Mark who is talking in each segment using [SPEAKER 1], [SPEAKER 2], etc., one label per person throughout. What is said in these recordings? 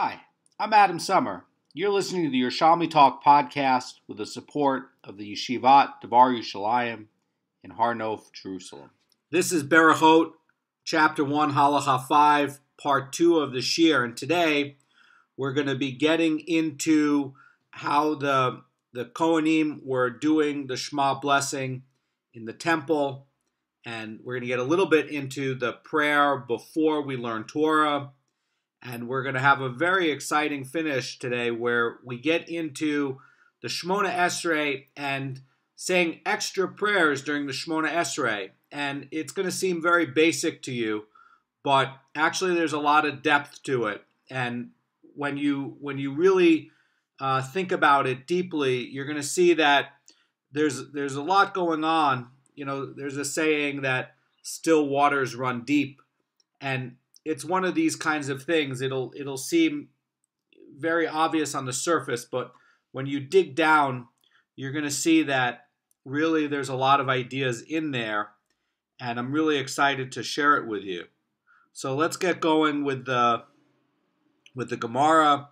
[SPEAKER 1] Hi, I'm Adam Sommer. You're listening to the Yerushalmi Talk podcast with the support of the Yeshivat Devar Yerushalayim in Har Nof, Jerusalem. This is Berachot, chapter 1, Halacha 5, part 2 of the Shir, and today we're going to be getting into how the the Kohanim were doing the Shema blessing in the temple, and we're going to get a little bit into the prayer before we learn Torah and we're going to have a very exciting finish today where we get into the Shemona Esrei and saying extra prayers during the Shemona Esrei. And it's going to seem very basic to you, but actually there's a lot of depth to it. And when you when you really uh, think about it deeply, you're going to see that there's there's a lot going on. You know, there's a saying that still waters run deep, and it's one of these kinds of things. It'll it'll seem very obvious on the surface, but when you dig down, you're going to see that really there's a lot of ideas in there, and I'm really excited to share it with you. So let's get going with the with the Gemara,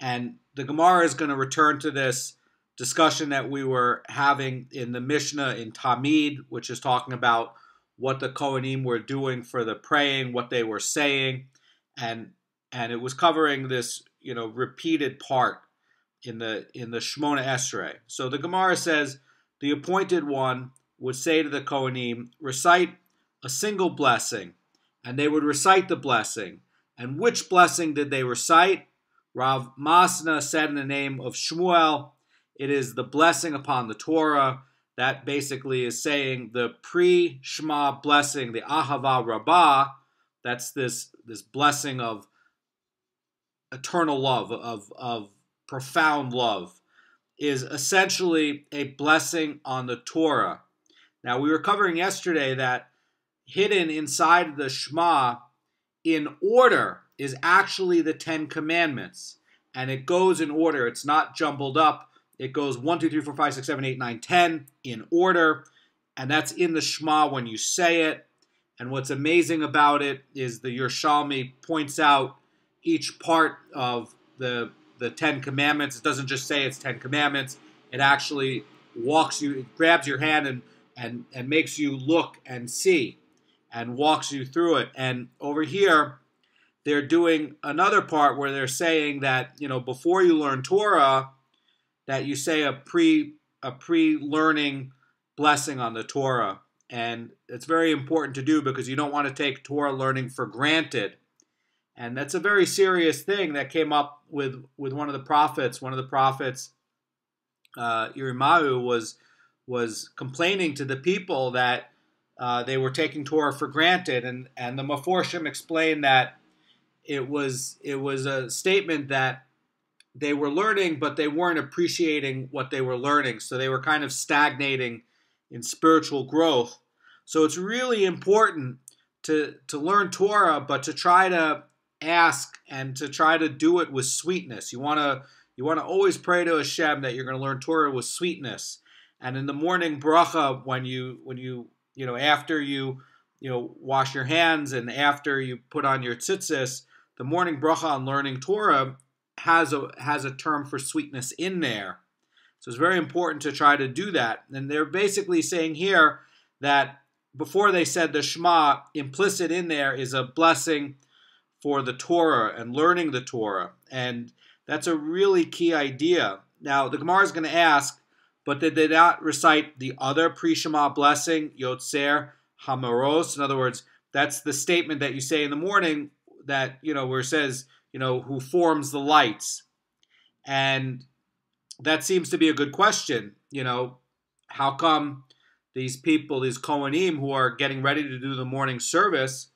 [SPEAKER 1] and the Gemara is going to return to this discussion that we were having in the Mishnah in Tamid, which is talking about what the Kohanim were doing for the praying, what they were saying, and and it was covering this you know repeated part in the in the Shmona Esrei. So the Gemara says the appointed one would say to the Kohanim, recite a single blessing, and they would recite the blessing. And which blessing did they recite? Rav Masna said in the name of Shmuel, it is the blessing upon the Torah. That basically is saying the pre Shema blessing, the Ahava Rabbah. That's this this blessing of eternal love, of of profound love, is essentially a blessing on the Torah. Now we were covering yesterday that hidden inside the Shema in order is actually the Ten Commandments. And it goes in order. It's not jumbled up it goes 1, 2, 3, 4, 5, 6, 7, 8, 9, 10 in order. And that's in the Shema when you say it. And what's amazing about it is the Yerushalmi points out each part of the the Ten Commandments. It doesn't just say it's Ten Commandments. It actually walks you, it grabs your hand and and and makes you look and see, and walks you through it. And over here, they're doing another part where they're saying that you know before you learn Torah, that you say a pre a pre-learning blessing on the Torah. And it's very important to do because you don't want to take Torah learning for granted. And that's a very serious thing that came up with, with one of the prophets. One of the prophets, uh, Yirmiyahu, was was complaining to the people that uh, they were taking Torah for granted, and and the Meforshim explained that it was it was a statement that they were learning, but they weren't appreciating what they were learning. So they were kind of stagnating in spiritual growth. So it's really important to, to learn Torah, but to try to ask and to try to do it with sweetness. You want to you want to always pray to Hashem that you're going to learn Torah with sweetness. And in the morning bracha, when you when you you know after you you know wash your hands and after you put on your tzitzis, the morning bracha on learning Torah has a has a term for sweetness in there. So it's very important to try to do that. And they're basically saying here that before they said the Shema, implicit in there is a blessing for the Torah and learning the Torah. And that's a really key idea. Now, the Gemara is going to ask, but did they not recite the other pre Shema blessing, Yotzer Hamaros? In other words, that's the statement that you say in the morning that, you know, where it says, you know, who forms the lights? And that seems to be a good question. You know, how come these people, these Kohanim who are getting ready to do the morning service,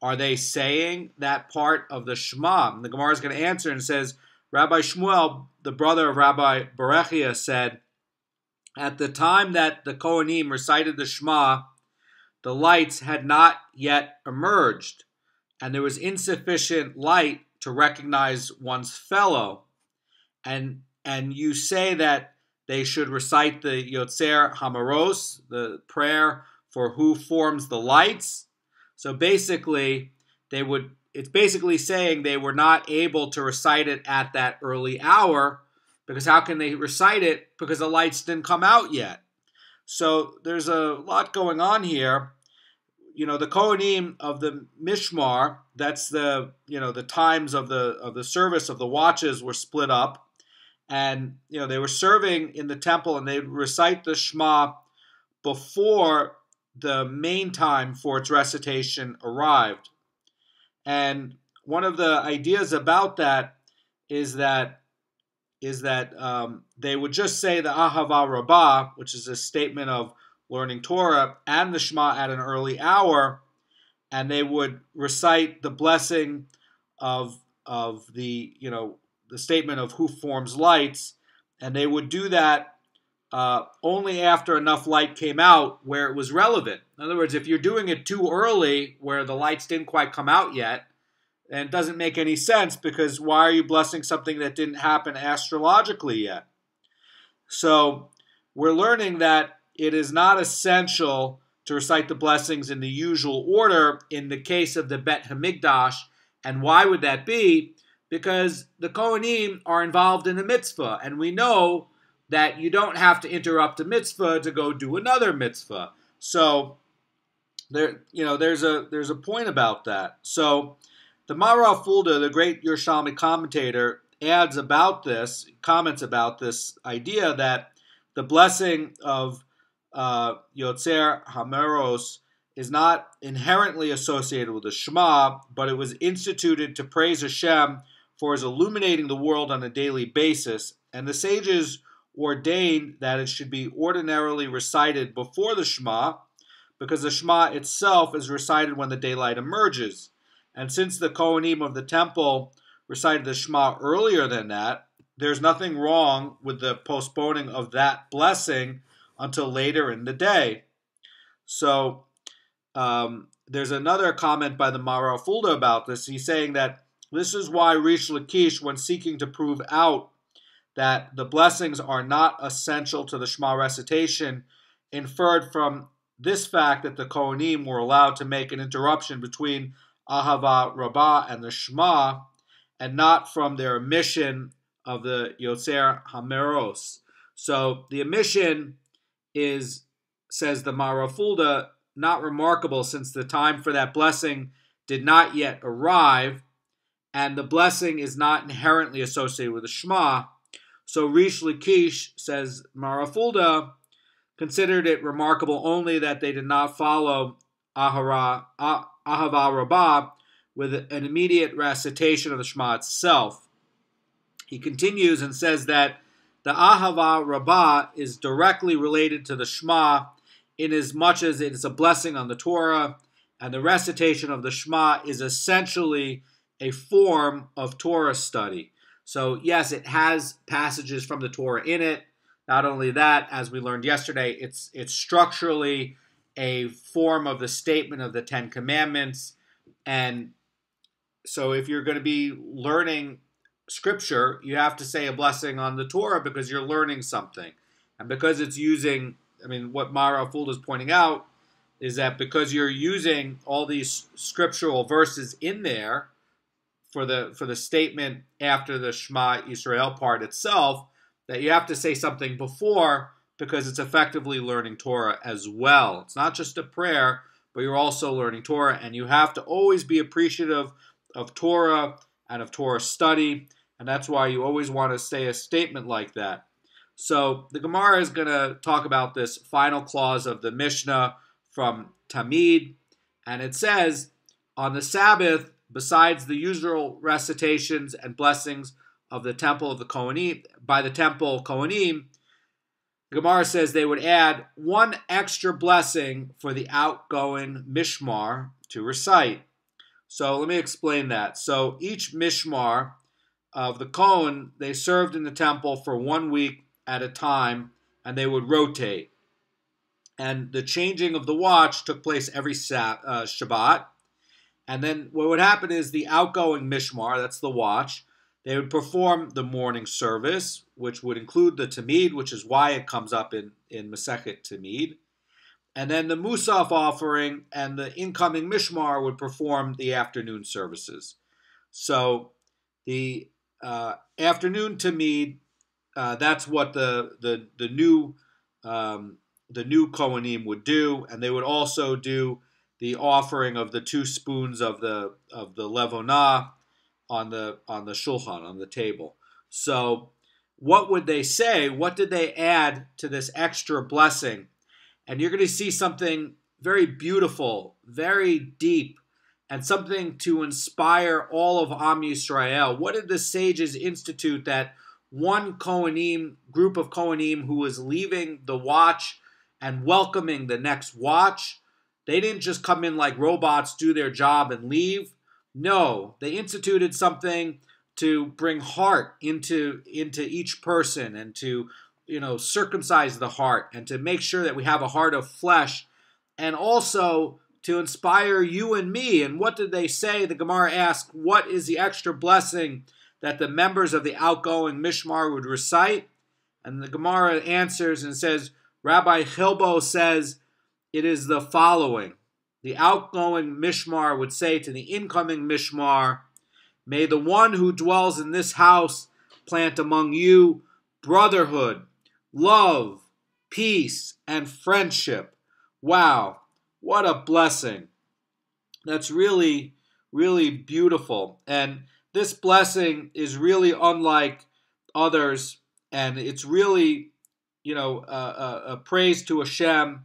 [SPEAKER 1] are they saying that part of the Shema? And the Gemara is going to answer and says, Rabbi Shmuel, the brother of Rabbi Berechia, said, At the time that the Kohanim recited the Shema, the lights had not yet emerged, and there was insufficient light to recognize one's fellow, and and you say that they should recite the Yotzer Hamaros, the prayer for who forms the lights. So basically, they would it's basically saying they were not able to recite it at that early hour because how can they recite it because the lights didn't come out yet? So there's a lot going on here. You know, the Kohanim of the Mishmar, that's the you know the times of the of the service of the watches were split up, and you know they were serving in the temple and they'd recite the Shema before the main time for its recitation arrived. And one of the ideas about that is that is that um, they would just say the Ahava Rabbah, which is a statement of learning Torah, and the Shema at an early hour, and they would recite the blessing of of the you know the statement of who forms lights, and they would do that uh, only after enough light came out where it was relevant. In other words, if you're doing it too early where the lights didn't quite come out yet, and it doesn't make any sense because why are you blessing something that didn't happen astrologically yet? So we're learning that it is not essential to recite the blessings in the usual order in the case of the Bet Hamikdash. And why would that be? Because the Kohanim are involved in a mitzvah, and we know that you don't have to interrupt a mitzvah to go do another mitzvah. So there, you know, there's a there's a point about that. So the Maharal Fulda, the great Yerushalmi commentator, adds about this, comments about this idea that the blessing of uh, Yotzer Hameros is not inherently associated with the Shema, but it was instituted to praise Hashem for his illuminating the world on a daily basis. And the sages ordained that it should be ordinarily recited before the Shema, because the Shema itself is recited when the daylight emerges. And since the Kohanim of the temple recited the Shema earlier than that, there's nothing wrong with the postponing of that blessing until later in the day. So um, there's another comment by the Maharal Fulda about this. He's saying that this is why Rish Lakish, when seeking to prove out that the blessings are not essential to the Shema recitation, inferred from this fact that the Kohanim were allowed to make an interruption between Ahava Rabbah and the Shema, and not from their omission of the Yotzer Hameros. So the omission is, says the Maharal Fulda, not remarkable since the time for that blessing did not yet arrive, and the blessing is not inherently associated with the Shema. So Rish Lakish, says Maharal Fulda, considered it remarkable only that they did not follow ah, Ahava Rabbah with an immediate recitation of the Shema itself. He continues and says that the Ahava Rabbah is directly related to the Shema in as much as it is a blessing on the Torah, and the recitation of the Shema is essentially a form of Torah study. So, yes, it has passages from the Torah in it. Not only that, as we learned yesterday, it's it's structurally a form of the statement of the Ten Commandments. And so, if you're going to be learning scripture, you have to say a blessing on the Torah because you're learning something. And because it's using, I mean, what Maharal Fulda is pointing out is that because you're using all these scriptural verses in there, for the for the statement after the Shema Israel part itself that you have to say something before because it's effectively learning Torah as well. It's not just a prayer, but you're also learning Torah, and you have to always be appreciative of Torah and of Torah study, and that's why you always want to say a statement like that. So the Gemara is going to talk about this final clause of the Mishnah from Tamid, and it says, On the Sabbath, besides the usual recitations and blessings of the temple of the Kohanim, by the temple Kohanim, Gemara says they would add one extra blessing for the outgoing Mishmar to recite. So let me explain that. So each Mishmar of the Kohen, they served in the temple for one week at a time, and they would rotate. And the changing of the watch took place every uh, Shabbat. And then what would happen is the outgoing mishmar, that's the watch, they would perform the morning service, which would include the tamid, which is why it comes up in, in Masechet Tamid. and then the Musaf offering and the incoming Mishmar would perform the afternoon services. So the uh, afternoon Tamid, uh, that's what the the the new um, the new Kohanim would do, and they would also do the offering of the two spoons of the of the levonah on the on the shulchan on the table. So, what would they say? What did they add to this extra blessing? And you're going to see something very beautiful, very deep, and something to inspire all of Am Yisrael. What did the sages institute that one Kohanim group of Kohanim who was leaving the watch and welcoming the next watch? They didn't just come in like robots, do their job, and leave. No, they instituted something to bring heart into into each person and to you know circumcise the heart and to make sure that we have a heart of flesh and also to inspire you and me. And what did they say? The gemara asked what is the extra blessing that the members of the outgoing mishmar would recite? And the gemara answers and says rabbi hilbo says it is the following. The outgoing Mishmar would say to the incoming Mishmar, May the one who dwells in this house plant among you brotherhood, love, peace, and friendship. Wow, what a blessing. That's really, really beautiful. And this blessing is really unlike others, and it's really, you know, a, a, a praise to Hashem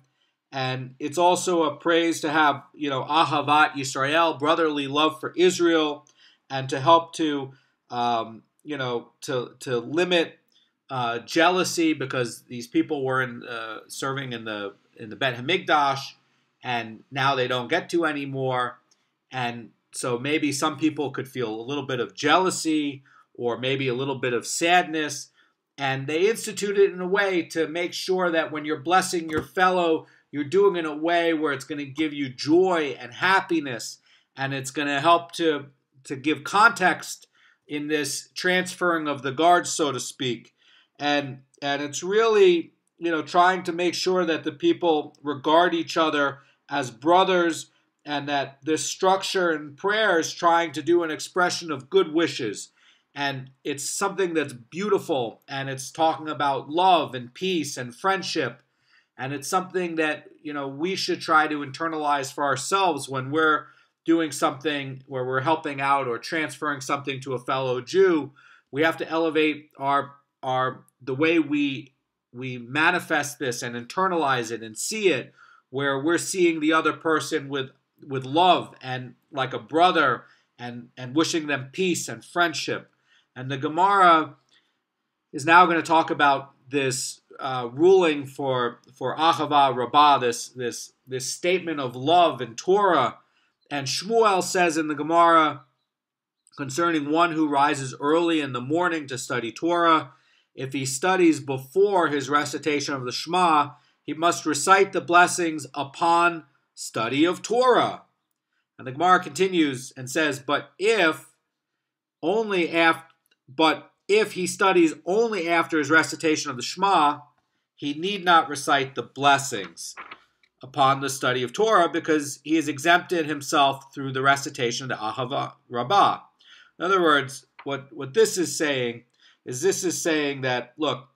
[SPEAKER 1] and it's also a praise to have, you know, Ahavat Yisrael, brotherly love for Israel, and to help to, um, you know, to, to limit uh, jealousy because these people were in, uh, serving in the in the Bet Hamikdash, and now they don't get to anymore, and so maybe some people could feel a little bit of jealousy or maybe a little bit of sadness, and they instituted it in a way to make sure that when you're blessing your fellow you're doing it in a way where it's going to give you joy and happiness, and it's going to help to to give context in this transferring of the guards, so to speak. And and it's really you know trying to make sure that the people regard each other as brothers and that this structure and prayer is trying to do an expression of good wishes. And it's something that's beautiful and it's talking about love and peace and friendship. And it's something that you know we should try to internalize for ourselves when we're doing something where we're helping out or transferring something to a fellow Jew. We have to elevate our our the way we we manifest this and internalize it and see it where we're seeing the other person with with love and like a brother and and wishing them peace and friendship. And the Gemara is now going to talk about this uh, ruling for for Ahava Rabbah, this this this statement of love in Torah, and Shmuel says in the Gemara concerning one who rises early in the morning to study Torah, if he studies before his recitation of the Shema, he must recite the blessings upon study of Torah. And the Gemara continues and says, but if only after, but if he studies only after his recitation of the Shema, he need not recite the blessings upon the study of Torah because he has exempted himself through the recitation of the Ahava Rabbah. In other words, what, what this is saying is this is saying that, look,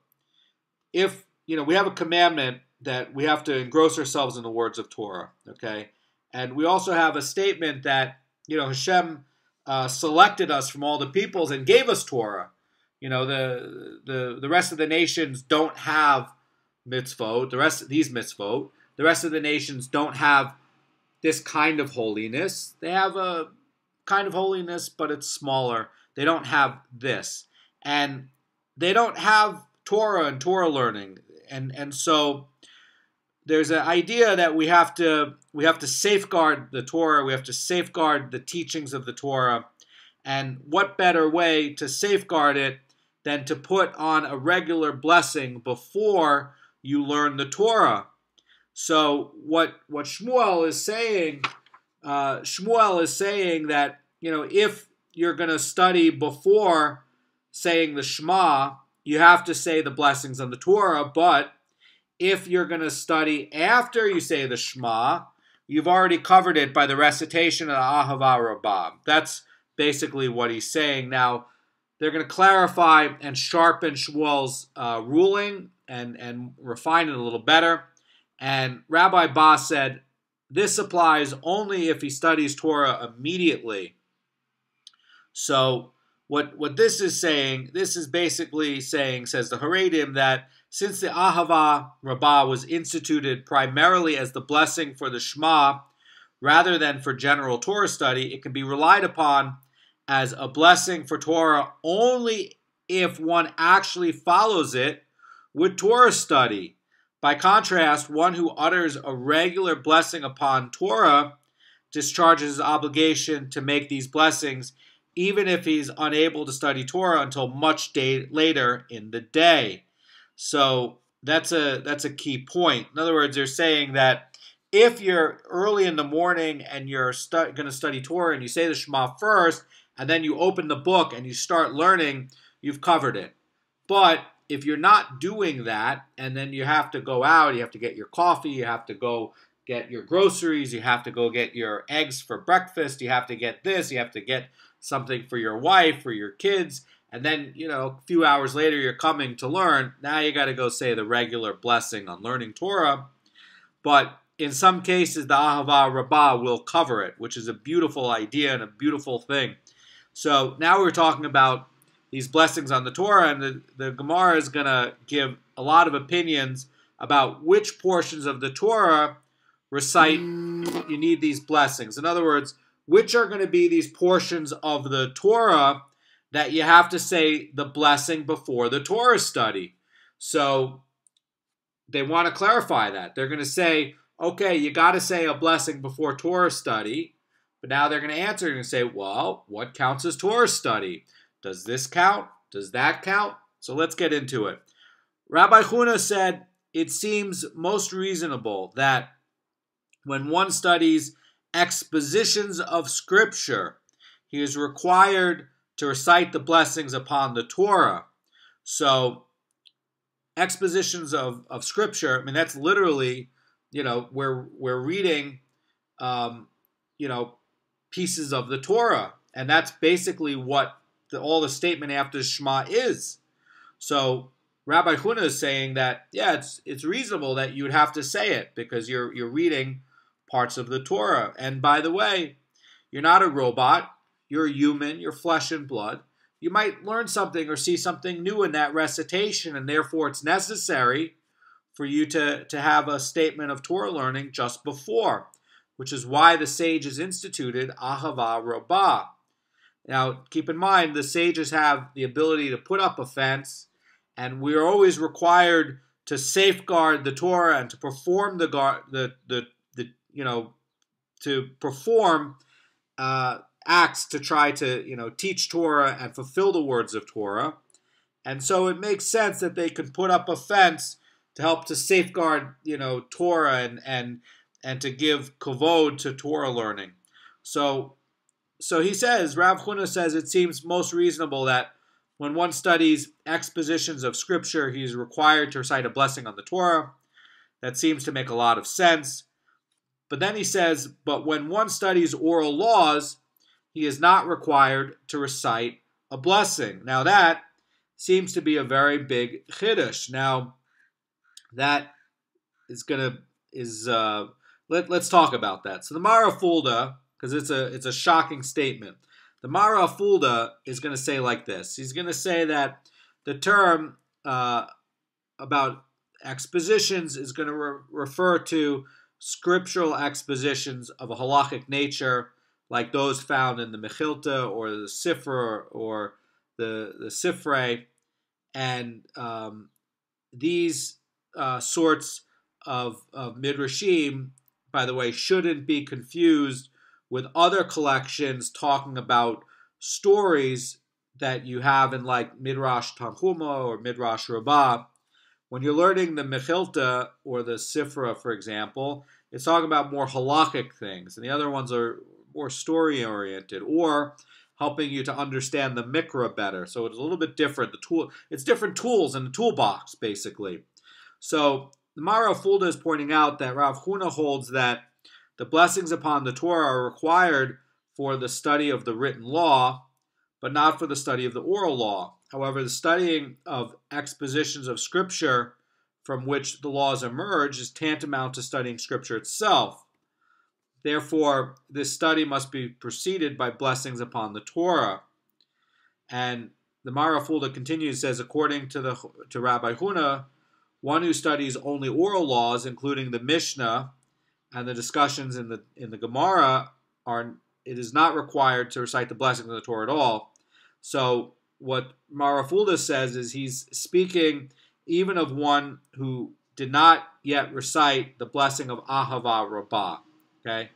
[SPEAKER 1] if, you know, we have a commandment that we have to engross ourselves in the words of Torah, okay? And we also have a statement that, you know, Hashem uh, selected us from all the peoples and gave us Torah. You know, the, the, the rest of the nations don't have mitzvot. The rest of these mitzvot, the rest of the nations don't have this kind of holiness. They have a kind of holiness, but it's smaller. They don't have this. And they don't have Torah and Torah learning. And and so there's an idea that we have to we have to safeguard the Torah, we have to safeguard the teachings of the Torah. And what better way to safeguard it than to put on a regular blessing before you learn the Torah. So what what Shmuel is saying, uh, Shmuel is saying that you know if you're going to study before saying the Shema, you have to say the blessings on the Torah. But if you're going to study after you say the Shema, you've already covered it by the recitation of the Ahava Rabbah. That's basically what he's saying. Now, they're going to clarify and sharpen Shmuel's uh, ruling and, and refine it a little better. And Rabbi Ba said this applies only if he studies Torah immediately. So, what, what this is saying, this is basically saying, says the Haredim, that since the Ahava Rabbah was instituted primarily as the blessing for the Shema rather than for general Torah study, it can be relied upon as a blessing for Torah only if one actually follows it with Torah study. By contrast, one who utters a regular blessing upon Torah discharges his obligation to make these blessings even if he's unable to study Torah until much day later in the day. So that's a that's a key point. In other words, they're saying that if you're early in the morning and you're stu- going to study Torah and you say the Shema first, and then you open the book and you start learning, you've covered it. But if you're not doing that, and then you have to go out, you have to get your coffee, you have to go get your groceries, you have to go get your eggs for breakfast, you have to get this, you have to get something for your wife, for your kids, and then, you know, a few hours later you're coming to learn. Now you got to go say the regular blessing on learning Torah. But in some cases, the Ahava Rabbah will cover it, which is a beautiful idea and a beautiful thing. So now we're talking about these blessings on the Torah, and the, the Gemara is going to give a lot of opinions about which portions of the Torah recite you need these blessings. In other words, which are going to be these portions of the Torah that you have to say the blessing before the Torah study. So they want to clarify that. They're going to say, okay, you got to say a blessing before Torah study. But now they're going to answer and say, well, what counts as Torah study? Does this count? Does that count? So let's get into it. Rabbi Huna said, it seems most reasonable that when one studies expositions of Scripture, he is required to recite the blessings upon the Torah. So, expositions of, of Scripture, I mean, that's literally, you know, we're, we're reading, um, you know, pieces of the Torah. And that's basically what the, all the statement after Shema is. So, Rabbi Huna is saying that, yeah, it's, it's reasonable that you would have to say it because you're, you're reading parts of the Torah. And by the way, you're not a robot, you're human, you're flesh and blood. You might learn something or see something new in that recitation, and therefore it's necessary for you to, to have a statement of Torah learning just before, which is why the sages instituted Ahava Rabbah. Now, keep in mind, the sages have the ability to put up a fence, and we are always required to safeguard the Torah and to perform the, the, the you know, to perform uh, acts to try to, you know, teach Torah and fulfill the words of Torah. And so it makes sense that they could put up a fence to help to safeguard, you know, Torah and and and to give kavod to Torah learning. So so he says, Rav Huna says it seems most reasonable that when one studies expositions of scripture, he is required to recite a blessing on the Torah. That seems to make a lot of sense. But then he says, but when one studies oral laws, he is not required to recite a blessing. Now that seems to be a very big chiddush. Now that is gonna is uh, let let's talk about that. So the Mara Fulda, because it's a it's a shocking statement. The Mara Fulda is going to say like this. He's going to say that the term uh, about expositions is going to re- refer to scriptural expositions of a halachic nature, like those found in the Mechilta or the Sifra or the the Sifre, and um, these uh, sorts of, of midrashim, by the way, shouldn't be confused with other collections talking about stories that you have in like Midrash Tanhuma or Midrash Rabbah, when you're learning the Mechilta or the Sifra, for example, it's talking about more halakhic things, and the other ones are more story oriented or helping you to understand the mikra better. So it's a little bit different. The tool, it's different tools in the toolbox, basically. So Mara Fulda is pointing out that Rav Huna holds that the blessings upon the Torah are required for the study of the written law, but not for the study of the oral law. However, the studying of expositions of Scripture from which the laws emerge is tantamount to studying Scripture itself. Therefore, this study must be preceded by blessings upon the Torah. And the Mara Fulda continues, says, according to the to Rabbi Huna, one who studies only oral laws, including the Mishnah and the discussions in the in the Gemara, are it is not required to recite the blessings of the Torah at all. So what Mara Fulda says is he's speaking even of one who did not yet recite the blessing of Ahava Rabbah. Okay,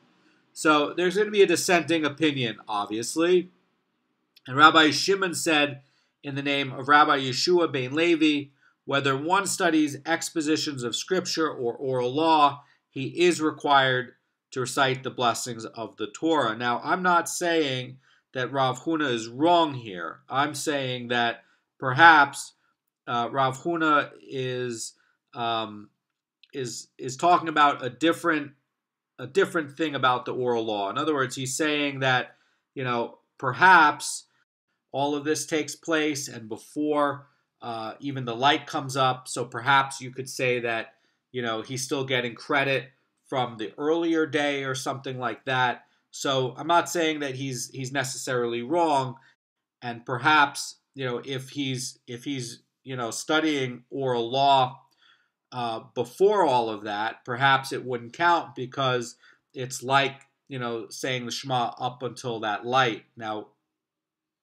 [SPEAKER 1] so there's going to be a dissenting opinion, obviously, and Rabbi Shimon said in the name of Rabbi Yeshua ben Levi, whether one studies expositions of scripture or oral law, he is required to recite the blessings of the Torah. Now, I'm not saying that Rav Huna is wrong here. I'm saying that perhaps uh, Rav Huna is um, is is talking about a different a different thing about the oral law. In other words, he's saying that you know perhaps all of this takes place and before uh, even the light comes up. So perhaps you could say that you know he's still getting credit from the earlier day or something like that. So I'm not saying that he's he's necessarily wrong, and perhaps you know if he's if he's you know studying oral law uh, before all of that, perhaps it wouldn't count because it's like you know saying the Shema up until that light. Now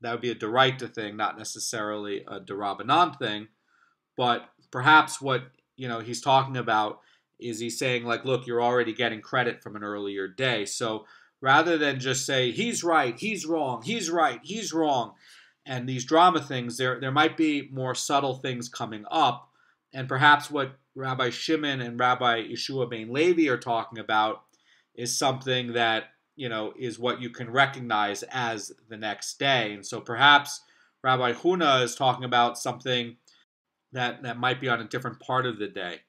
[SPEAKER 1] that would be a deraita thing, not necessarily a derabanan thing, but perhaps what you know he's talking about is he's saying like, look, you're already getting credit from an earlier day, so rather than just say he's right, he's wrong, he's right, he's wrong, and these drama things, there there might be more subtle things coming up, and perhaps what Rabbi Shimon and Rabbi Yeshua ben Levi are talking about is something that you know is what you can recognize as the next day, and so perhaps Rabbi Huna is talking about something that that might be on a different part of the day.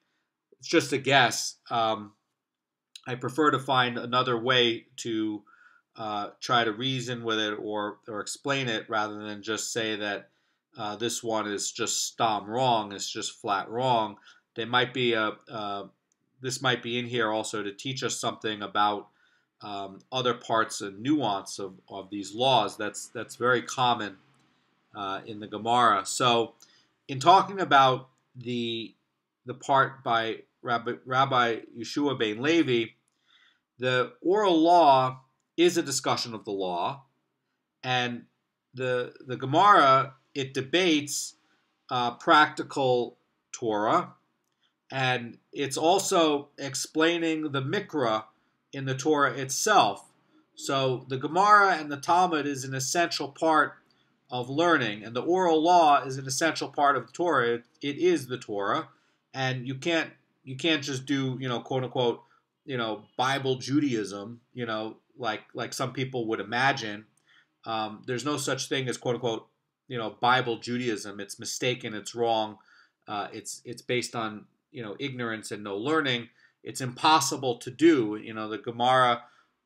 [SPEAKER 1] It's just a guess. Um, I prefer to find another way to uh, try to reason with it or or explain it rather than just say that uh, this one is just stom wrong. It's just flat wrong. There might be a uh, this might be in here also to teach us something about um, other parts and nuance of, of these laws. That's that's very common uh, in the Gemara. So, in talking about the the part by Rabbi, Rabbi Yeshua ben Levi, the oral law is a discussion of the law, and the the Gemara it debates uh, practical Torah, and it's also explaining the Mikra in the Torah itself. So the Gemara and the Talmud is an essential part of learning, and the oral law is an essential part of the Torah. It, it is the Torah, and you can't you can't just do you know quote unquote you know Bible Judaism you know like like some people would imagine. Um, there's no such thing as quote unquote you know Bible Judaism. It's mistaken. It's wrong. Uh, it's it's based on you know ignorance and no learning. It's impossible to do. You know the Gemara.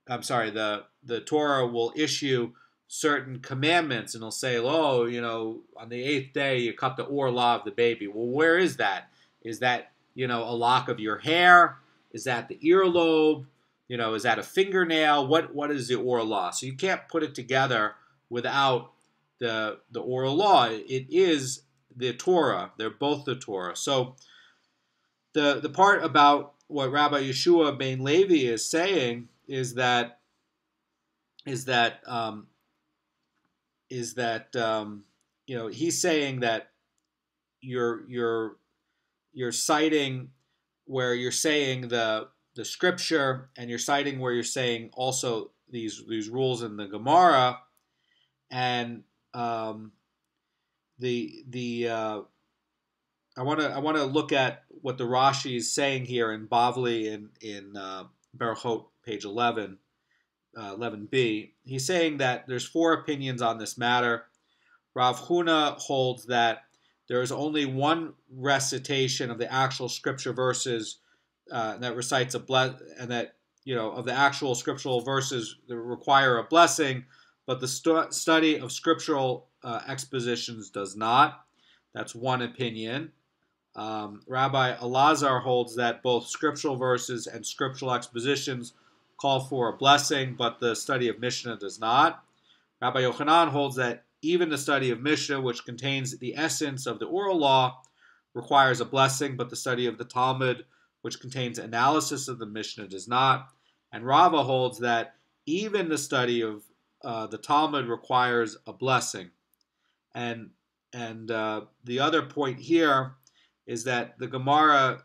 [SPEAKER 1] I'm sorry. The the Torah will issue certain commandments and it'll say, oh, you know, on the eighth day you cut the orlah of the baby. Well, where is that? Is that you know, a lock of your hair? Is that the earlobe? You know, is that a fingernail? What what is the oral law? So you can't put it together without the the oral law. It is the Torah. They're both the Torah. So the the part about what Rabbi Yeshua ben Levi is saying is that is that um, is that um, you know he's saying that your your you're citing where you're saying the the scripture and you're citing where you're saying also these these rules in the Gemara and um, the the uh, I want to I want to look at what the Rashi is saying here in Bavli in in uh, Berachot page 11 uh, 11b. He's saying that there's four opinions on this matter. Rav Huna holds that there is only one recitation of the actual scripture verses uh, that recites a bless and that you know of the actual scriptural verses that require a blessing, but the stu- study of scriptural uh, expositions does not. That's one opinion. Um, Rabbi Elazar holds that both scriptural verses and scriptural expositions call for a blessing, but the study of Mishnah does not. Rabbi Yochanan holds that even the study of Mishnah, which contains the essence of the oral law, requires a blessing, but the study of the Talmud, which contains analysis of the Mishnah, does not. And Rava holds that even the study of uh, the Talmud requires a blessing. And and uh, the other point here is that the Gemara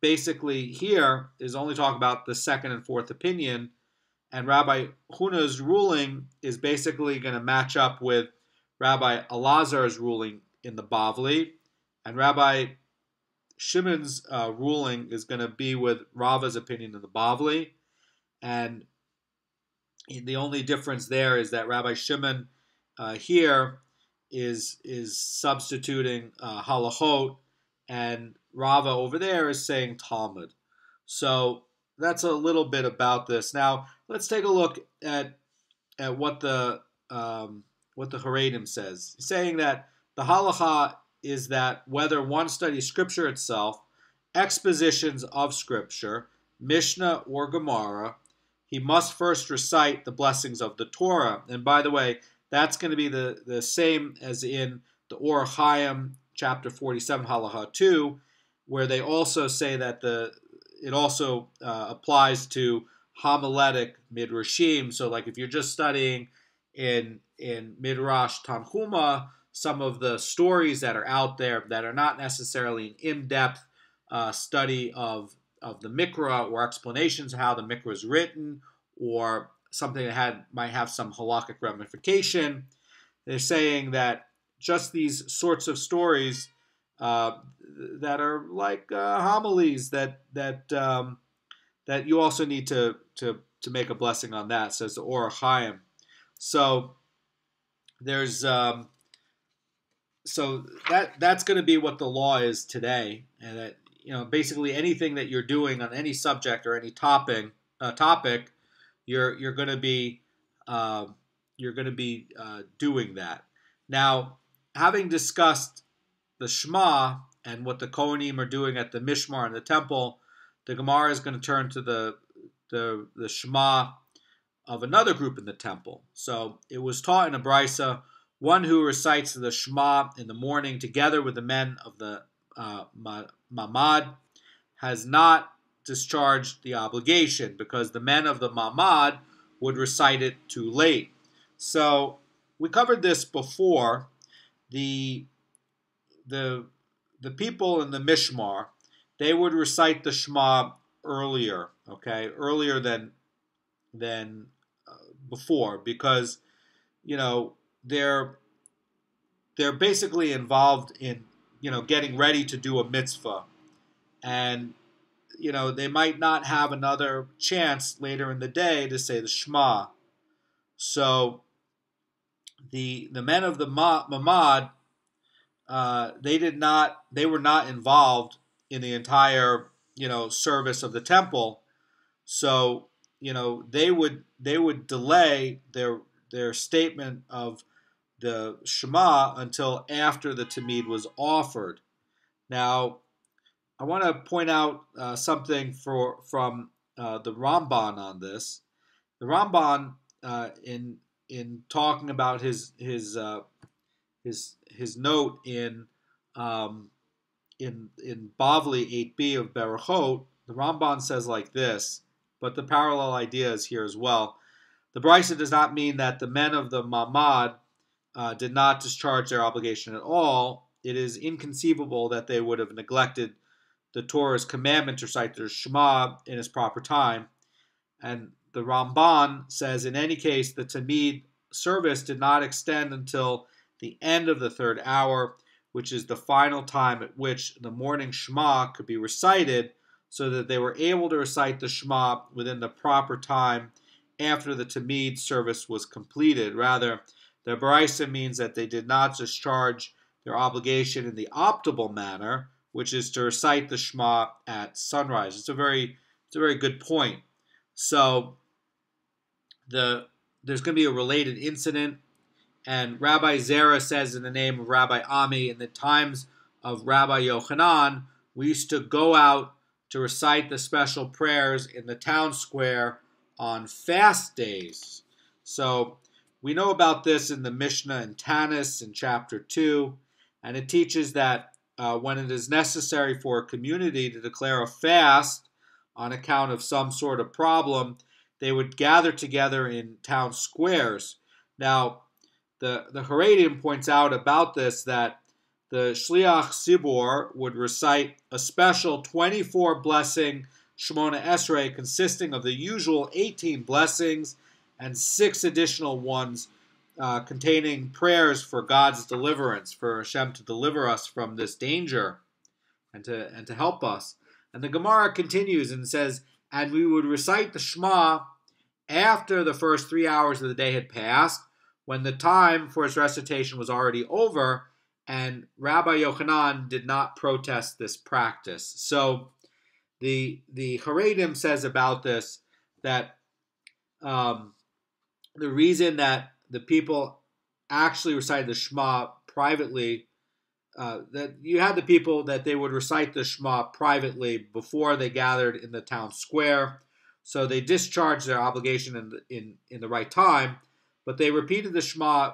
[SPEAKER 1] basically here is only talking about the second and fourth opinion, and Rabbi Huna's ruling is basically going to match up with Rabbi Elazar's ruling in the Bavli, and Rabbi Shimon's uh, ruling is going to be with Rava's opinion in the Bavli, and the only difference there is that Rabbi Shimon uh, here is is substituting uh, halachot, and Rava over there is saying Talmud. So that's a little bit about this. Now let's take a look at at what the um, what the Haredim says, saying that the halacha is that whether one studies scripture itself, expositions of scripture, Mishnah or Gemara, he must first recite the blessings of the Torah. And by the way, that's going to be the, the same as in the Orach Chaim, chapter 47, halacha 2, where they also say that the it also uh, applies to homiletic midrashim. So, like if you're just studying in in midrash Tanhuma, some of the stories that are out there that are not necessarily an in-depth uh, study of of the mikra or explanations of how the mikra is written or something that had might have some halakhic ramification. They're saying that just these sorts of stories uh, that are like uh, homilies that that um, that you also need to to to make a blessing on that says the Orach Chaim. So there's um, so that that's going to be what the law is today, and that you know basically anything that you're doing on any subject or any topic uh, topic you're you're going to be uh, you're going to be uh, doing that. Now, having discussed the Shema and what the Kohanim are doing at the Mishmar and the temple, the Gemara is going to turn to the the the Shema of another group in the temple. So it was taught in a brisa, one who recites the Shema in the morning together with the men of the uh, Mamad has not discharged the obligation because the men of the Mamad would recite it too late. So we covered this before. The the the people in the Mishmar they would recite the Shema earlier, okay, earlier than than uh, before because you know they're they're basically involved in you know getting ready to do a mitzvah and you know, they might not have another chance later in the day to say the Shema. So the the men of the Mamad, uh, they did not, they were not involved in the entire, you know, service of the temple. So you know, they would they would delay their their statement of the Shema until after the Tamid was offered. Now, I want to point out uh, something for from uh, the Ramban on this. The Ramban, uh, in in talking about his his uh, his his note in um, in in Bavli 8b of Berachot, the Ramban says like this, but the parallel idea is here as well. The Brisa does not mean that the men of the Mamad uh, did not discharge their obligation at all. It is inconceivable that they would have neglected the Torah's commandment to recite the Shema in its proper time. And the Ramban says, in any case, the Tamid service did not extend until the end of the third hour, which is the final time at which the morning Shema could be recited, so that they were able to recite the Shema within the proper time after the Tamid service was completed. Rather, the Baraisa means that they did not discharge their obligation in the optimal manner, which is to recite the Shema at sunrise. It's a very it's a very good point. So the there's going to be a related incident, and Rabbi Zera says in the name of Rabbi Ami, in the times of Rabbi Yochanan, we used to go out to recite the special prayers in the town square on fast days. So we know about this in the Mishnah and Tanis in chapter 2, and it teaches that uh, when it is necessary for a community to declare a fast on account of some sort of problem, they would gather together in town squares. Now, the, the Haredim points out about this that the Shliach Tzibor would recite a special 24 blessing Shemona Esrei consisting of the usual 18 blessings and six additional ones uh, containing prayers for God's deliverance, for Hashem to deliver us from this danger and to, and to help us. And the Gemara continues and says, And we would recite the Shema after the first three hours of the day had passed, when the time for its recitation was already over, and Rabbi Yochanan did not protest this practice. So the the Haredim says about this that um, the reason that the people actually recited the Shema privately, uh, that you had the people that they would recite the Shema privately before they gathered in the town square. So they discharged their obligation in the, in, in the right time, but they repeated the Shema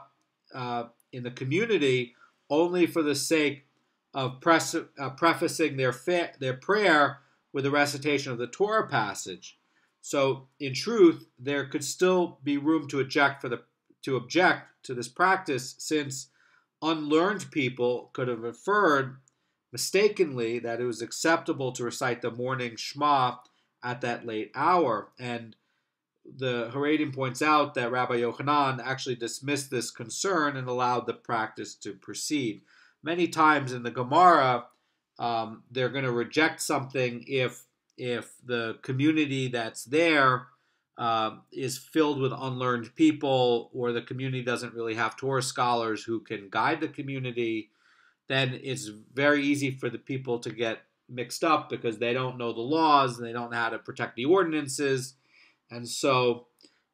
[SPEAKER 1] uh, in the community only for the sake of pres- uh, prefacing their, fa- their prayer with a recitation of the Torah passage. So, in truth, there could still be room to object for the to object to this practice, since unlearned people could have inferred mistakenly that it was acceptable to recite the morning Shema at that late hour. And the Haredim points out that Rabbi Yochanan actually dismissed this concern and allowed the practice to proceed. Many times in the Gemara, um, they're going to reject something if if the community that's there uh, is filled with unlearned people, or the community doesn't really have Torah scholars who can guide the community. Then it's very easy for the people to get mixed up because they don't know the laws and they don't know how to protect the ordinances and so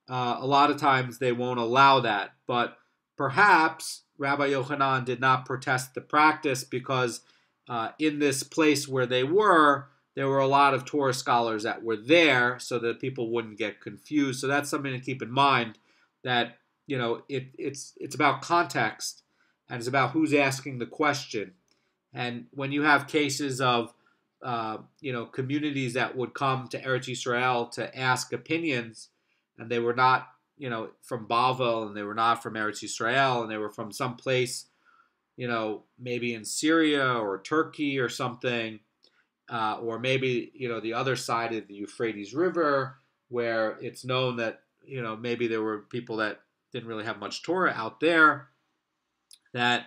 [SPEAKER 1] uh, a lot of times they won't allow that. But perhaps Rabbi Yochanan did not protest the practice because uh, in this place where they were, there were a lot of Torah scholars that were there so that people wouldn't get confused. So that's something to keep in mind that, you know, it, it's, it's about context and it's about who's asking the question. And when you have cases of uh, you know, communities that would come to Eretz Yisrael to ask opinions, and they were not, you know, from Bavel, and they were not from Eretz Yisrael, and they were from some place, you know, maybe in Syria or Turkey or something, uh, or maybe you know the other side of the Euphrates River, where it's known that you know maybe there were people that didn't really have much Torah out there, that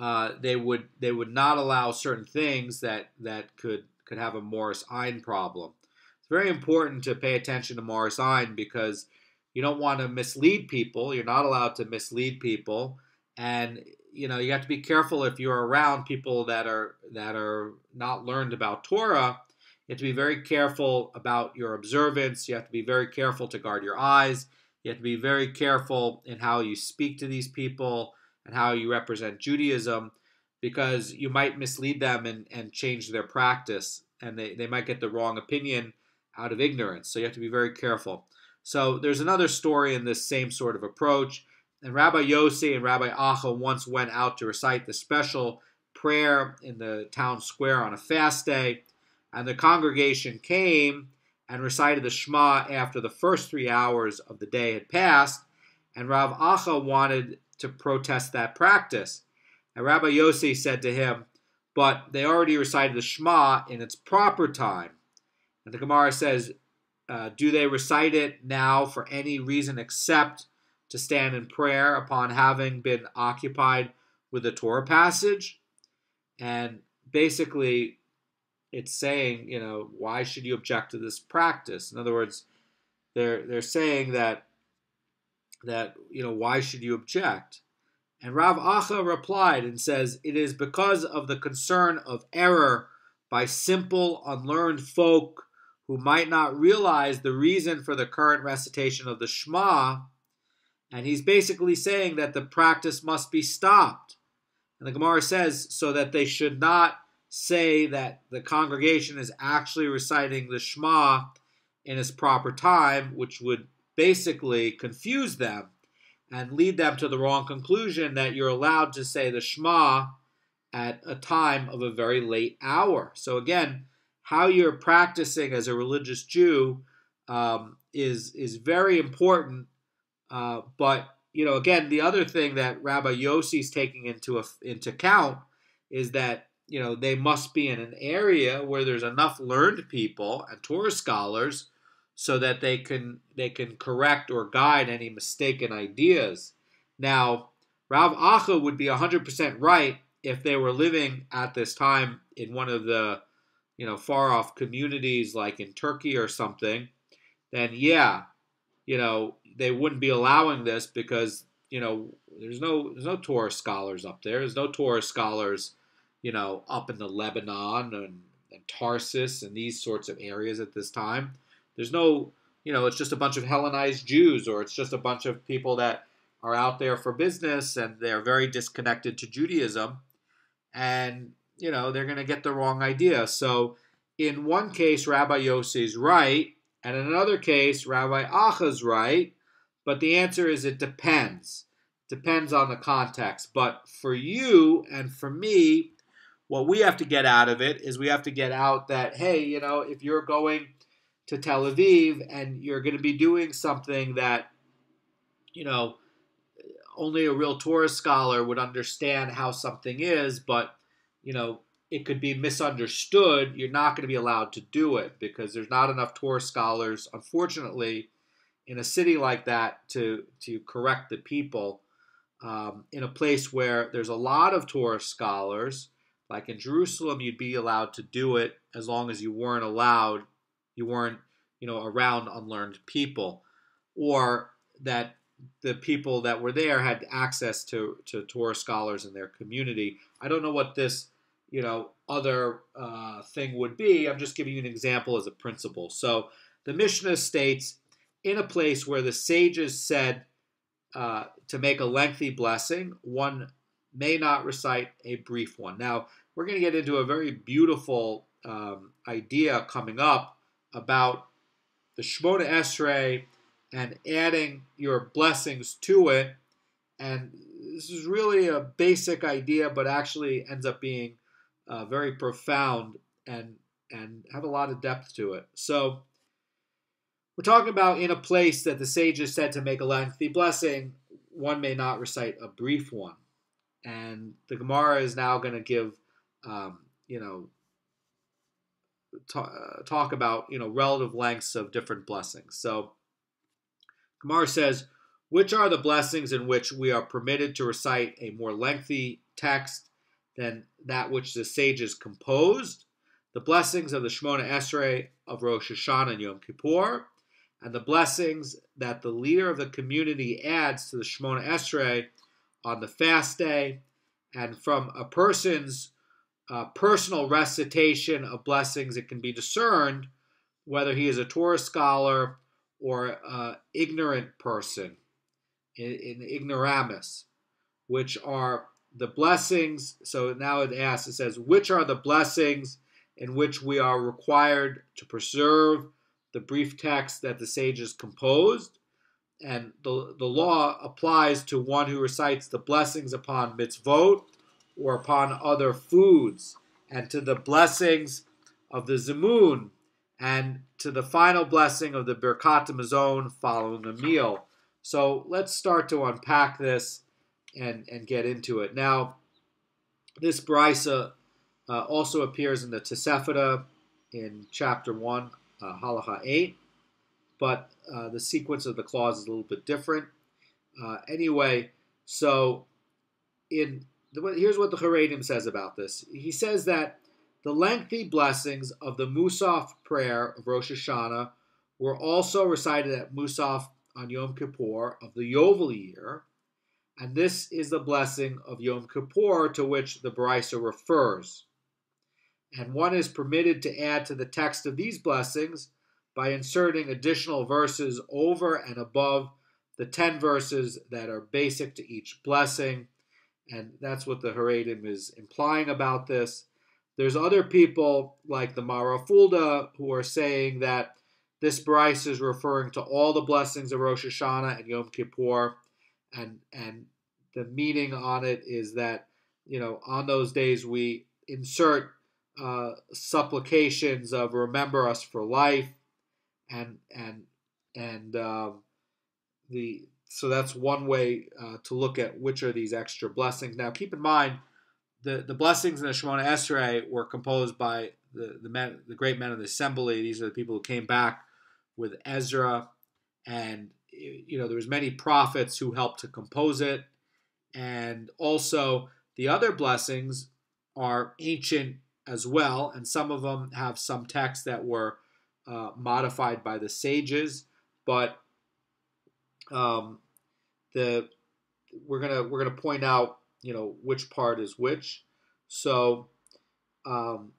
[SPEAKER 1] uh, they would they would not allow certain things that that could could have a Maris Ayin problem. It's very important to pay attention to Maris Ayin because you don't want to mislead people. You're not allowed to mislead people, and you know you have to be careful if you're around people that are that are not learned about Torah. You have to be very careful about your observance. You have to be very careful to guard your eyes. You have to be very careful in how you speak to these people and how you represent Judaism because you might mislead them and, and change their practice and they, they might get the wrong opinion out of ignorance. So you have to be very careful. So there's another story in this same sort of approach. And Rabbi Yossi and Rabbi Acha once went out to recite the special prayer in the town square on a fast day. And the congregation came and recited the Shema after the first three hours of the day had passed. And Rav Acha wanted to protest that practice. And Rabbi Yossi said to him, But they already recited the Shema in its proper time. And the Gemara says, uh, Do they recite it now for any reason except to stand in prayer upon having been occupied with the Torah passage? And basically, it's saying, you know, why should you object to this practice? In other words, they're they're saying that that you know why should you object? And Rav Acha replied and says, It is because of the concern of error by simple, unlearned folk who might not realize the reason for the current recitation of the Shema. And he's basically saying that the practice must be stopped. And the Gemara says, so that they should not say that the congregation is actually reciting the Shema in its proper time, which would basically confuse them and lead them to the wrong conclusion that you're allowed to say the Shema at a time of a very late hour. So again, how you're practicing as a religious Jew um, is is very important. Uh, but you know, again, the other thing that Rabbi Yossi is taking into a, into account is that you know they must be in an area where there's enough learned people and Torah scholars so that they can they can correct or guide any mistaken ideas. Now, Rav Acha would be 100% right if they were living at this time in one of the you know far off communities like in Turkey or something, then yeah, you know, they wouldn't be allowing this because, you know, there's no there's no Torah scholars up there. There's no Torah scholars, you know, up in the Lebanon and, and Tarsus and these sorts of areas at this time. There's no, you know, it's just a bunch of Hellenized Jews or it's just a bunch of people that are out there for business and they're very disconnected to Judaism. And, you know, they're going to get the wrong idea. So in one case, Rabbi Yossi is right. And in another case, Rabbi Acha's right. But the answer is it depends. Depends on the context. But for you and for me, what we have to get out of it is we have to get out that, hey, you know, if you're going to Tel Aviv and you're going to be doing something that, you know, only a real Torah scholar would understand how something is, but, you know, it could be misunderstood, you're not going to be allowed to do it because there's not enough Torah scholars, unfortunately, in a city like that to, to correct the people. Um, in a place where there's a lot of Torah scholars, like in Jerusalem, you'd be allowed to do it as long as you weren't allowed you weren't, you know, around unlearned people, or that the people that were there had access to, to Torah scholars in their community. I don't know what this, you know, other uh, thing would be. I'm just giving you an example as a principle. So the Mishnah states, in a place where the sages said uh, to make a lengthy blessing, one may not recite a brief one. Now, we're going to get into a very beautiful um, idea coming up about the Shemona Esrei and adding your blessings to it. And this is really a basic idea, but actually ends up being uh, very profound and and have a lot of depth to it. So we're talking about in a place that the sages said to make a lengthy blessing, one may not recite a brief one. And the Gemara is now going to give, um, you know, Uh, talk about you know relative lengths of different blessings. So Gemara says, which are the blessings in which we are permitted to recite a more lengthy text than that which the sages composed? The blessings of the Shemona Esrei of Rosh Hashanah and Yom Kippur, and the blessings that the leader of the community adds to the Shemona Esrei on the fast day, and from a person's uh, personal recitation of blessings, it can be discerned whether he is a Torah scholar or an ignorant person in, in ignoramus, which are the blessings. So now it asks, it says, which are the blessings in which we are required to preserve the brief text that the sages composed? And the, the law applies to one who recites the blessings upon mitzvot or upon other foods, and to the blessings of the Zimun, and to the final blessing of the Birkat Hamazon following a meal. So let's start to unpack this and, and get into it. Now, this brisa uh, also appears in the Tosefta in chapter 1, uh, halacha 8, but uh, the sequence of the clause is a little bit different. Uh, anyway, so in here's what the Haredim says about this. He says that the lengthy blessings of the Musaf prayer of Rosh Hashanah were also recited at Musaf on Yom Kippur of the Yovel year, And this is the blessing of Yom Kippur to which the Brisa refers. And one is permitted to add to the text of these blessings by inserting additional verses over and above the 10 verses that are basic to each blessing. And that's what the Haredim is implying about this. There's other people like the Maharil Fulda who are saying that this Brisa is referring to all the blessings of Rosh Hashanah and Yom Kippur, and and the meaning on it is that you know on those days we insert uh, supplications of remember us for life, and and and um, the so that's one way uh, to look at which are these extra blessings. Now keep in mind the the blessings in the Shemona Esrei were composed by the the men the great men of the assembly. These are the people who came back with Ezra, and you know there was many prophets who helped to compose it, and also the other blessings are ancient as well, and some of them have some texts that were uh, modified by the sages, but um, the we're gonna we're gonna point out you know which part is which. So um,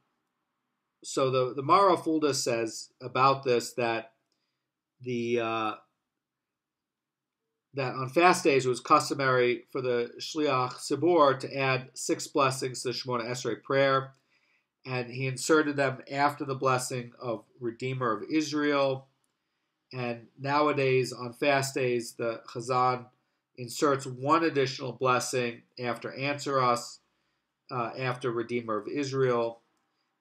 [SPEAKER 1] so the the Maharil Fulda says about this that the uh, that on fast days it was customary for the Shliach Tzibor to add six blessings to the Shemona Esrei prayer, and he inserted them after the blessing of Redeemer of Israel. And nowadays, on fast days, the Chazan inserts one additional blessing after Answer Us, uh, after Redeemer of Israel.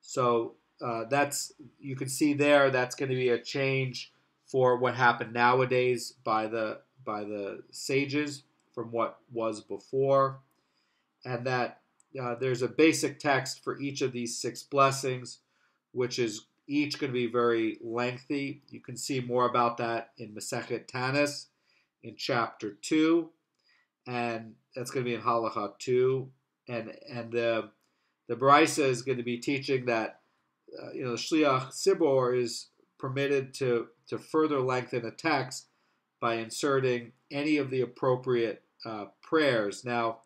[SPEAKER 1] So uh, that's you can see there. That's going to be a change for what happened nowadays by the by the sages from what was before, and that uh, there's a basic text for each of these six blessings, which is each going to be very lengthy. You can see more about that in Masechet Tanis in chapter two, and that's going to be in Halacha two, and and the the Brisa is going to be teaching that uh, you know the Shliach Tzibor is permitted to to further lengthen a text by inserting any of the appropriate uh, prayers. Now,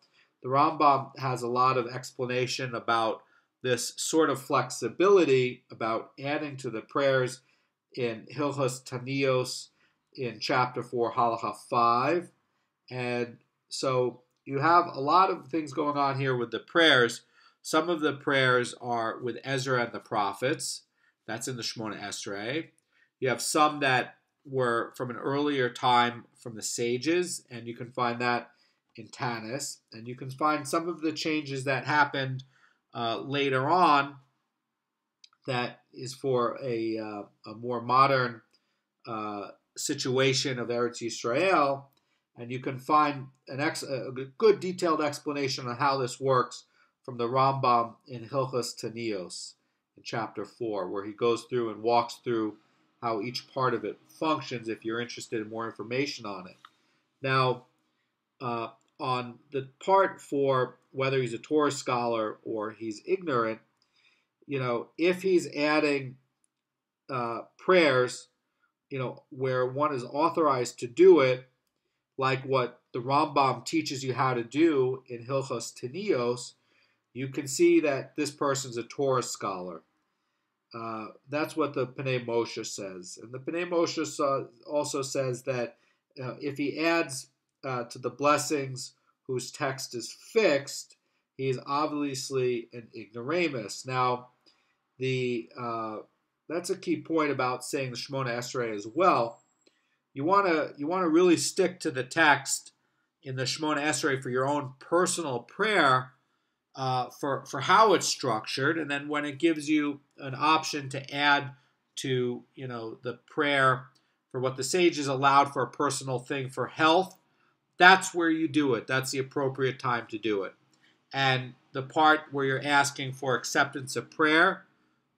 [SPEAKER 1] the Rambam has a lot of explanation about this sort of flexibility about adding to the prayers in Hilchos Tanios in chapter 4, Halacha 5. And so you have a lot of things going on here with the prayers. Some of the prayers are with Ezra and the prophets. That's in the Shemona Esrei. You have some that were from an earlier time from the sages, and you can find that in Tanis. And you can find some of the changes that happened uh, later on that is for a, uh, a more modern uh, situation of Eretz Yisrael. And you can find an ex- a good detailed explanation on how this works from the Rambam in Hilchos Tanios in chapter 4, where he goes through and walks through how each part of it functions if you're interested in more information on it. Now, uh, on the part for whether he's a Torah scholar or he's ignorant, you know, if he's adding uh, prayers, you know, where one is authorized to do it, like what the Rambam teaches you how to do in Hilchos Tanios, you can see that this person's a Torah scholar. Uh, that's what the Pnei Moshe says. And the Pnei Moshe also says that uh, if he adds uh, to the blessings whose text is fixed, he is obviously an ignoramus. Now, the uh, that's a key point about saying the Shemona Esrei as well. You want to you want to really stick to the text in the Shemona Esrei for your own personal prayer uh, for for how it's structured, and then when it gives you an option to add to you know the prayer for what the sages allowed for a personal thing for health, that's where you do it. That's the appropriate time to do it. And the part where you're asking for acceptance of prayer,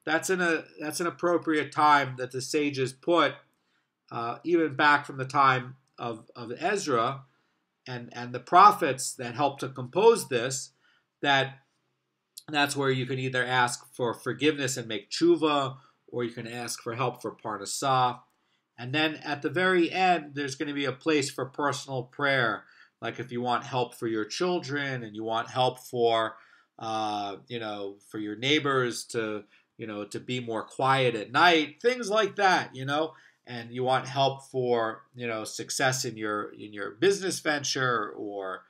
[SPEAKER 1] that's an a that's an appropriate time that the sages put, uh, even back from the time of, of Ezra, and and the prophets that helped to compose this that that's where you can either ask for forgiveness and make tshuva, or you can ask for help for parnasah. And then at the very end, there's going to be a place for personal prayer like if you want help for your children and you want help for, uh, you know, for your neighbors to, you know, to be more quiet at night, things like that, you know, and you want help for, you know, success in your in your business venture or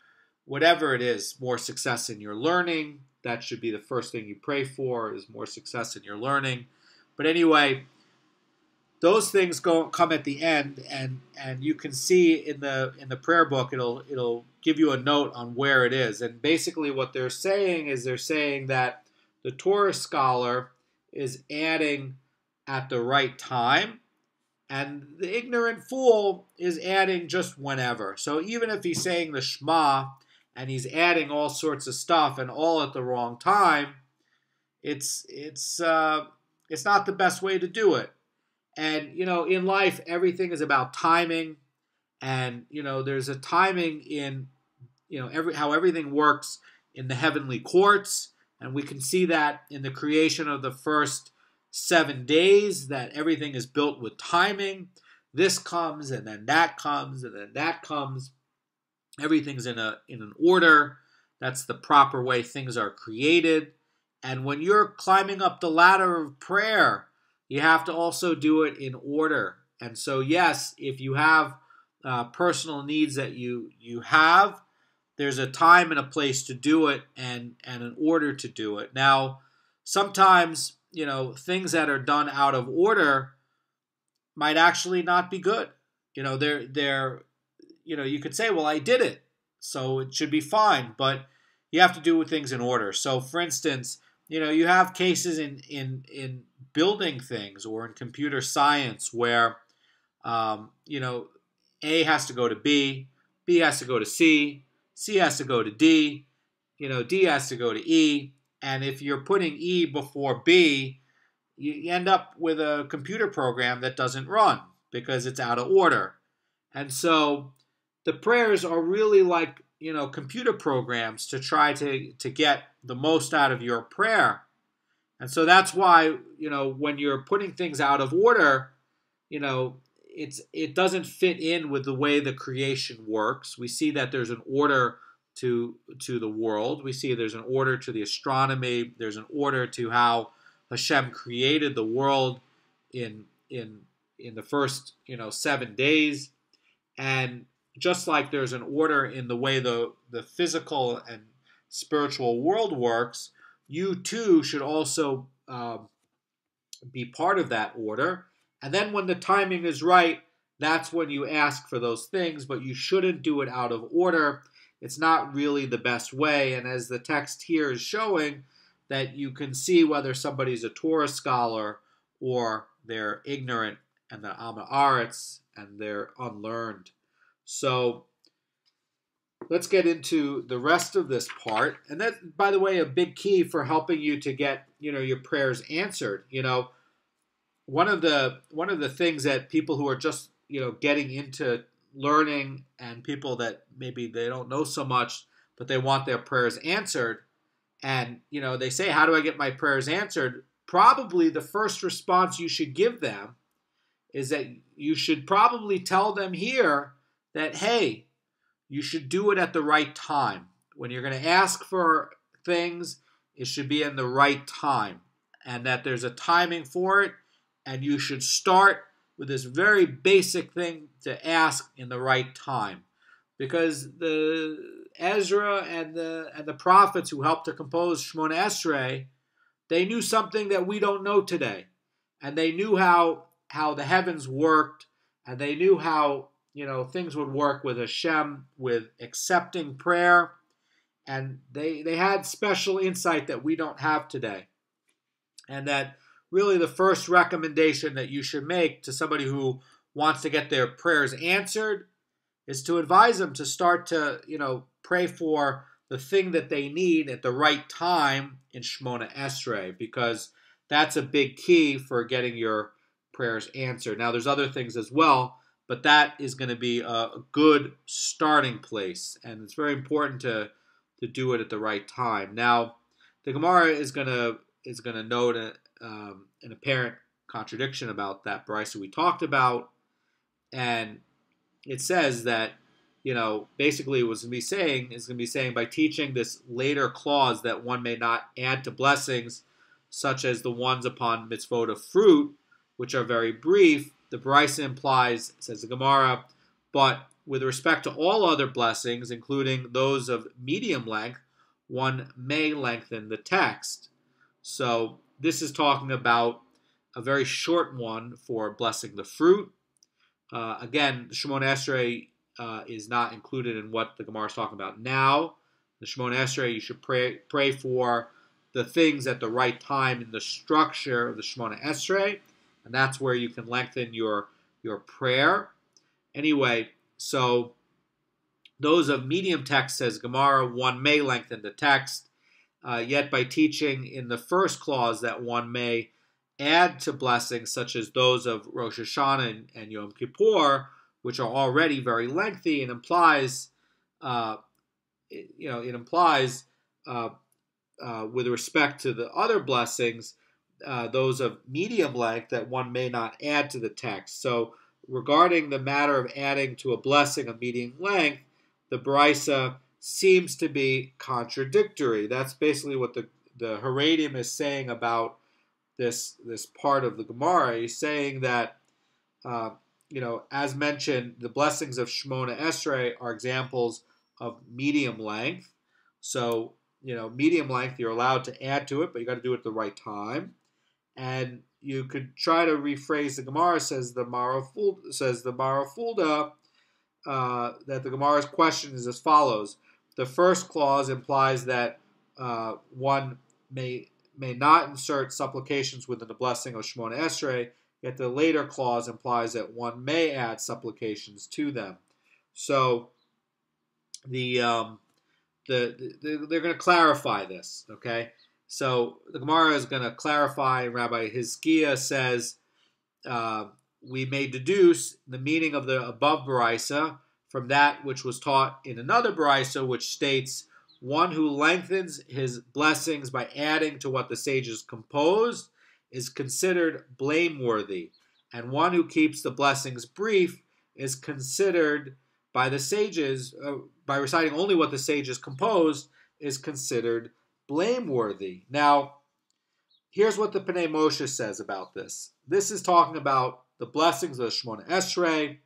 [SPEAKER 1] whatever it is, more success in your learning. That should be the first thing you pray for is more success in your learning. But anyway, those things go come at the end and and you can see in the in the prayer book it'll it'll give you a note on where it is. And basically what they're saying is they're saying that the Torah scholar is adding at the right time and the ignorant fool is adding just whenever. So even if he's saying the shema and he's adding all sorts of stuff and all at the wrong time it's it's uh, it's not the best way to do it and, you know, in life, everything is about timing. And, you know, there's a timing in, you know, every how everything works in the heavenly courts. And we can see that in the creation of the first seven days, that everything is built with timing. This comes and then that comes and then that comes. Everything's in a in an order. That's the proper way things are created. And when you're climbing up the ladder of prayer, you have to also do it in order. And so, yes, if you have uh, personal needs that you you have, there's a time and a place to do it, and and an order to do it. Now, sometimes you know things that are done out of order might actually not be good. You know, they're they're you know you could say, well, I did it, so it should be fine, but you have to do things in order. So, for instance, you know, you have cases in in in building things or in computer science where um, you know A has to go to B, B has to go to C, C has to go to D, you know D has to go to E, and if you're putting E before B, you end up with a computer program that doesn't run because it's out of order. And so the prayers are really like you know computer programs to try to to get the most out of your prayer and so that's why you know when you're putting things out of order you know it's it doesn't fit in with the way the creation works. We see that there's an order to to the world. We see there's an order to the astronomy. There's an order to how Hashem created the world in in in the first you know 7 days. And just like there's an order in the way the, the physical and spiritual world works, you too should also um, be part of that order. And then when the timing is right, that's when you ask for those things, but you shouldn't do it out of order. It's not really the best way. And as the text here is showing, that you can see whether somebody's a Torah scholar or they're ignorant and the Am Haaretz and they're unlearned. So let's get into the rest of this part. And that, by the way, a big key for helping you to get you know your prayers answered. You know, one of the one of the things that people who are just you know getting into learning and people that maybe they don't know so much but they want their prayers answered and you know they say how do i get my prayers answered probably the first response you should give them is that you should probably tell them here that, hey, you should do it at the right time. When you're going to ask for things, it should be in the right time, and that there's a timing for it, and you should start with this very basic thing to ask in the right time. Because the Ezra and the and the prophets who helped to compose Shemona Esrei, they knew something that we don't know today. And they knew how how the heavens worked, and they knew how you know, things would work with Hashem, with accepting prayer, and they they had special insight that we don't have today. And that really the first recommendation that you should make to somebody who wants to get their prayers answered is to advise them to start to, you know, pray for the thing that they need at the right time in Shemona Esrei, because that's a big key for getting your prayers answered. Now, there's other things as well but that is going to be a good starting place, and it's very important to to do it at the right time. Now, the Gemara is going to is going to note a, um, an apparent contradiction about that brisa we talked about, and it says that you know, basically was going to be saying is going to be saying by teaching this later clause that one may not add to blessings, such as the ones upon mitzvot of fruit, which are very brief. The Brisa implies, says the Gemara, but with respect to all other blessings, including those of medium length, one may lengthen the text. So this is talking about a very short one for blessing the fruit. Uh, again, the Shemona Esrei uh, is not included in what the Gemara is talking about now. The Shemona Esrei, you should pray pray for the things at the right time in the structure of the Shemona Esrei, and that's where you can lengthen your your prayer. Anyway, so those of medium text, says Gemara, one may lengthen the text. Uh, yet by teaching in the first clause that one may add to blessings such as those of Rosh Hashanah and, and Yom Kippur, which are already very lengthy, and implies, uh, it, you know, it implies uh, uh, with respect to the other blessings, uh, those of medium length that one may not add to the text. So regarding the matter of adding to a blessing of medium length, the Brisa seems to be contradictory. That's basically what the, the Haredim is saying about this, this part of the Gemara. He's saying that, uh, you know, as mentioned, the blessings of Shemona Esrei are examples of medium length. So, you know, medium length, you're allowed to add to it, but you got to do it at the right time. And you could try to rephrase the Gemara says the Marafulda says the Marafulda uh, that the Gemara's question is as follows. The first clause implies that uh, one may may not insert supplications within the blessing of Shemona Esrei, yet the later clause implies that one may add supplications to them. So the um, the, the they're going to clarify this, okay? So the Gemara is going to clarify. Rabbi Hizkiah says uh, we may deduce the meaning of the above brisa from that which was taught in another brisa, which states one who lengthens his blessings by adding to what the sages composed is considered blameworthy, and one who keeps the blessings brief is considered by the sages, uh, by reciting only what the sages composed, is considered blameworthy. Now, here's what the Pnei Moshe says about this. This is talking about the blessings of Shemona Esrei,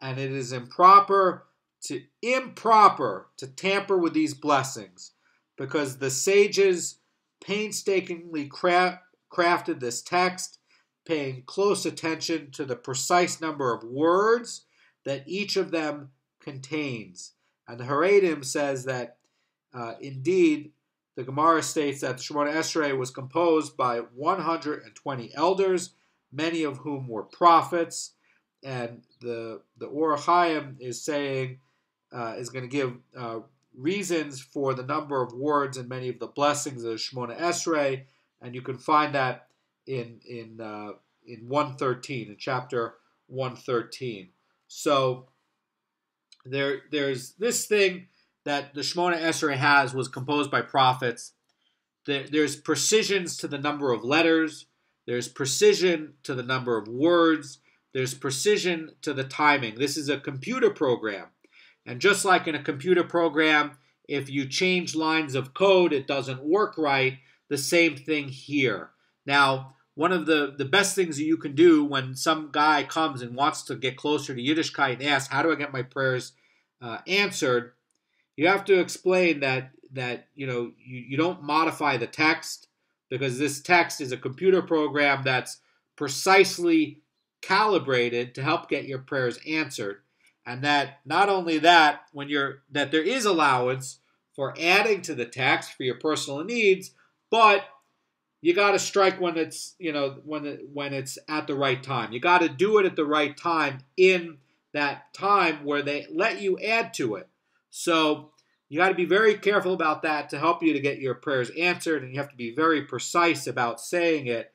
[SPEAKER 1] and it is improper to improper to tamper with these blessings because the sages painstakingly cra- crafted this text, paying close attention to the precise number of words that each of them contains. And the Haredim says that uh, indeed the Gemara states that the Shemona Esrei was composed by 120 elders, many of whom were prophets, and the the Orach Chaim is saying uh, is going to give uh, reasons for the number of words and many of the blessings of Shemona Esrei, and you can find that in in uh, in 113 in chapter 113. So there there's this thing that the Shemona Esrei has was composed by prophets. There, there's precisions to the number of letters. There's precision to the number of words. There's precision to the timing. This is a computer program. And just like in a computer program, if you change lines of code, it doesn't work right. The same thing here. Now, one of the, the best things that you can do when some guy comes and wants to get closer to Yiddishkeit and asks, How do I get my prayers uh, answered? You have to explain that that you know you, you don't modify the text because this text is a computer program that's precisely calibrated to help get your prayers answered. And that not only that when you're that there is allowance for adding to the text for your personal needs but you got to strike when it's you know when it, when it's at the right time. You got to do it at the right time in that time where they let you add to it so you got to be very careful about that to help you to get your prayers answered, and you have to be very precise about saying it.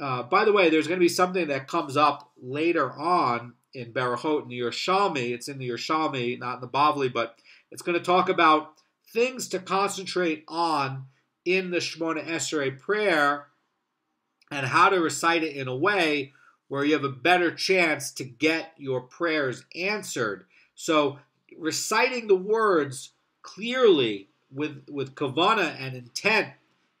[SPEAKER 1] Uh, by the way, there's going to be something that comes up later on in Berachot in the Yerushalmi. It's in the Yerushalmi, not in the Bavli, but it's going to talk about things to concentrate on in the Shemona Esrei prayer and how to recite it in a way where you have a better chance to get your prayers answered. So reciting the words clearly with with kavana and intent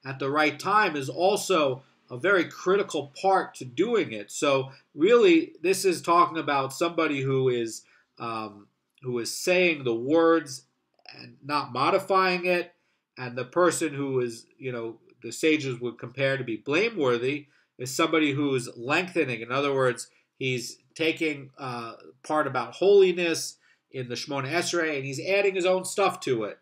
[SPEAKER 1] at the right time is also a very critical part to doing it. So really, this is talking about somebody who is um, who is saying the words and not modifying it, and the person who is you know the sages would compare to be blameworthy is somebody who is lengthening. In other words, he's taking uh, part about holiness in the Shemona Esrei and he's adding his own stuff to it.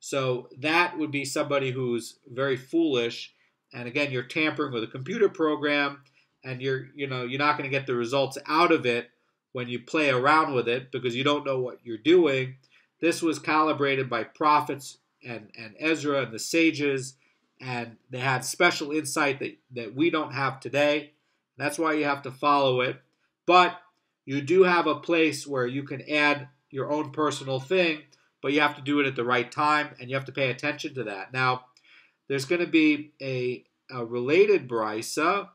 [SPEAKER 1] So that would be somebody who's very foolish. And again, you're tampering with a computer program, and you're you know you're not going to get the results out of it when you play around with it because you don't know what you're doing. This was calibrated by prophets and, and Ezra and the sages, and they had special insight that, that we don't have today. That's why you have to follow it. But you do have a place where you can add your own personal thing, but you have to do it at the right time and you have to pay attention to that. Now, there's going to be a, a related brisa,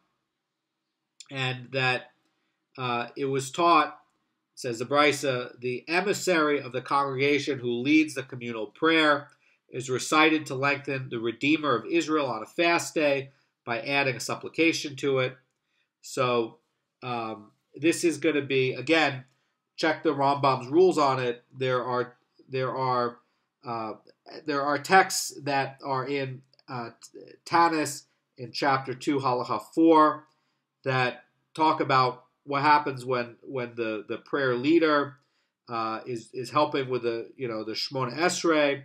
[SPEAKER 1] and that uh, it was taught, says the brisa, the emissary of the congregation who leads the communal prayer is recited to lengthen the Redeemer of Israel on a fast day by adding a supplication to it. So um, this is going to be again check the Rambam's rules on it. There are there are uh, there are texts that are in uh, Tanis in chapter two, halacha four, that talk about what happens when when the the prayer leader uh, is is helping with the you know the Shmona Esrei,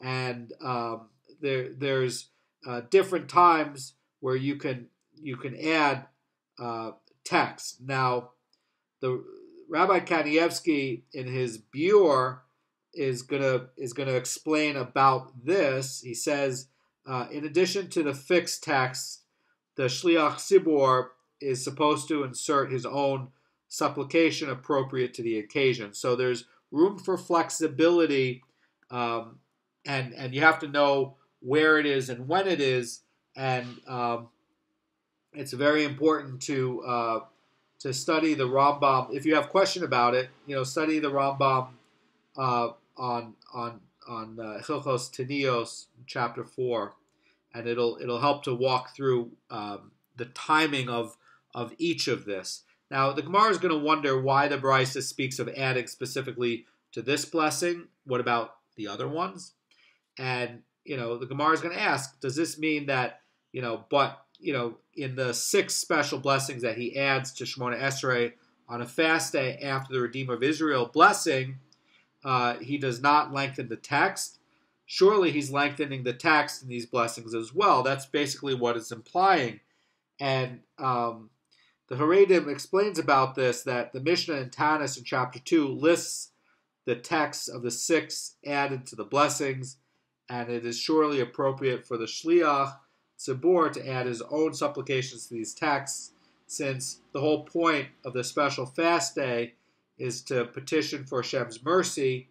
[SPEAKER 1] and um, there there's uh, different times where you can you can add uh, text. Now, the Rabbi Kanievsky in his Biur is gonna is gonna explain about this. He says, uh, in addition to the fixed text, the Shliach Tzibor is supposed to insert his own supplication appropriate to the occasion. So there's room for flexibility, um, and and you have to know where it is and when it is, and um, it's very important to uh, to study the Rambam. If you have question about it, you know, study the Rambam uh, on on on uh, Hilchos Tanios, chapter four, and it'll it'll help to walk through um, the timing of of each of this. Now, the Gemara is going to wonder why the Brisa speaks of adding specifically to this blessing. What about the other ones? And you know, the Gemara is going to ask, does this mean that you know, but you know, in the six special blessings that he adds to Shemona Esrei on a fast day after the Redeemer of Israel blessing, uh, he does not lengthen the text. Surely he's lengthening the text in these blessings as well. That's basically what it's implying. And um, the Haredim explains about this that the Mishnah in Tanis in chapter 2 lists the texts of the six added to the blessings, and it is surely appropriate for the Shliach Tzibor to add his own supplications to these texts, since the whole point of the special fast day is to petition for Hashem's mercy,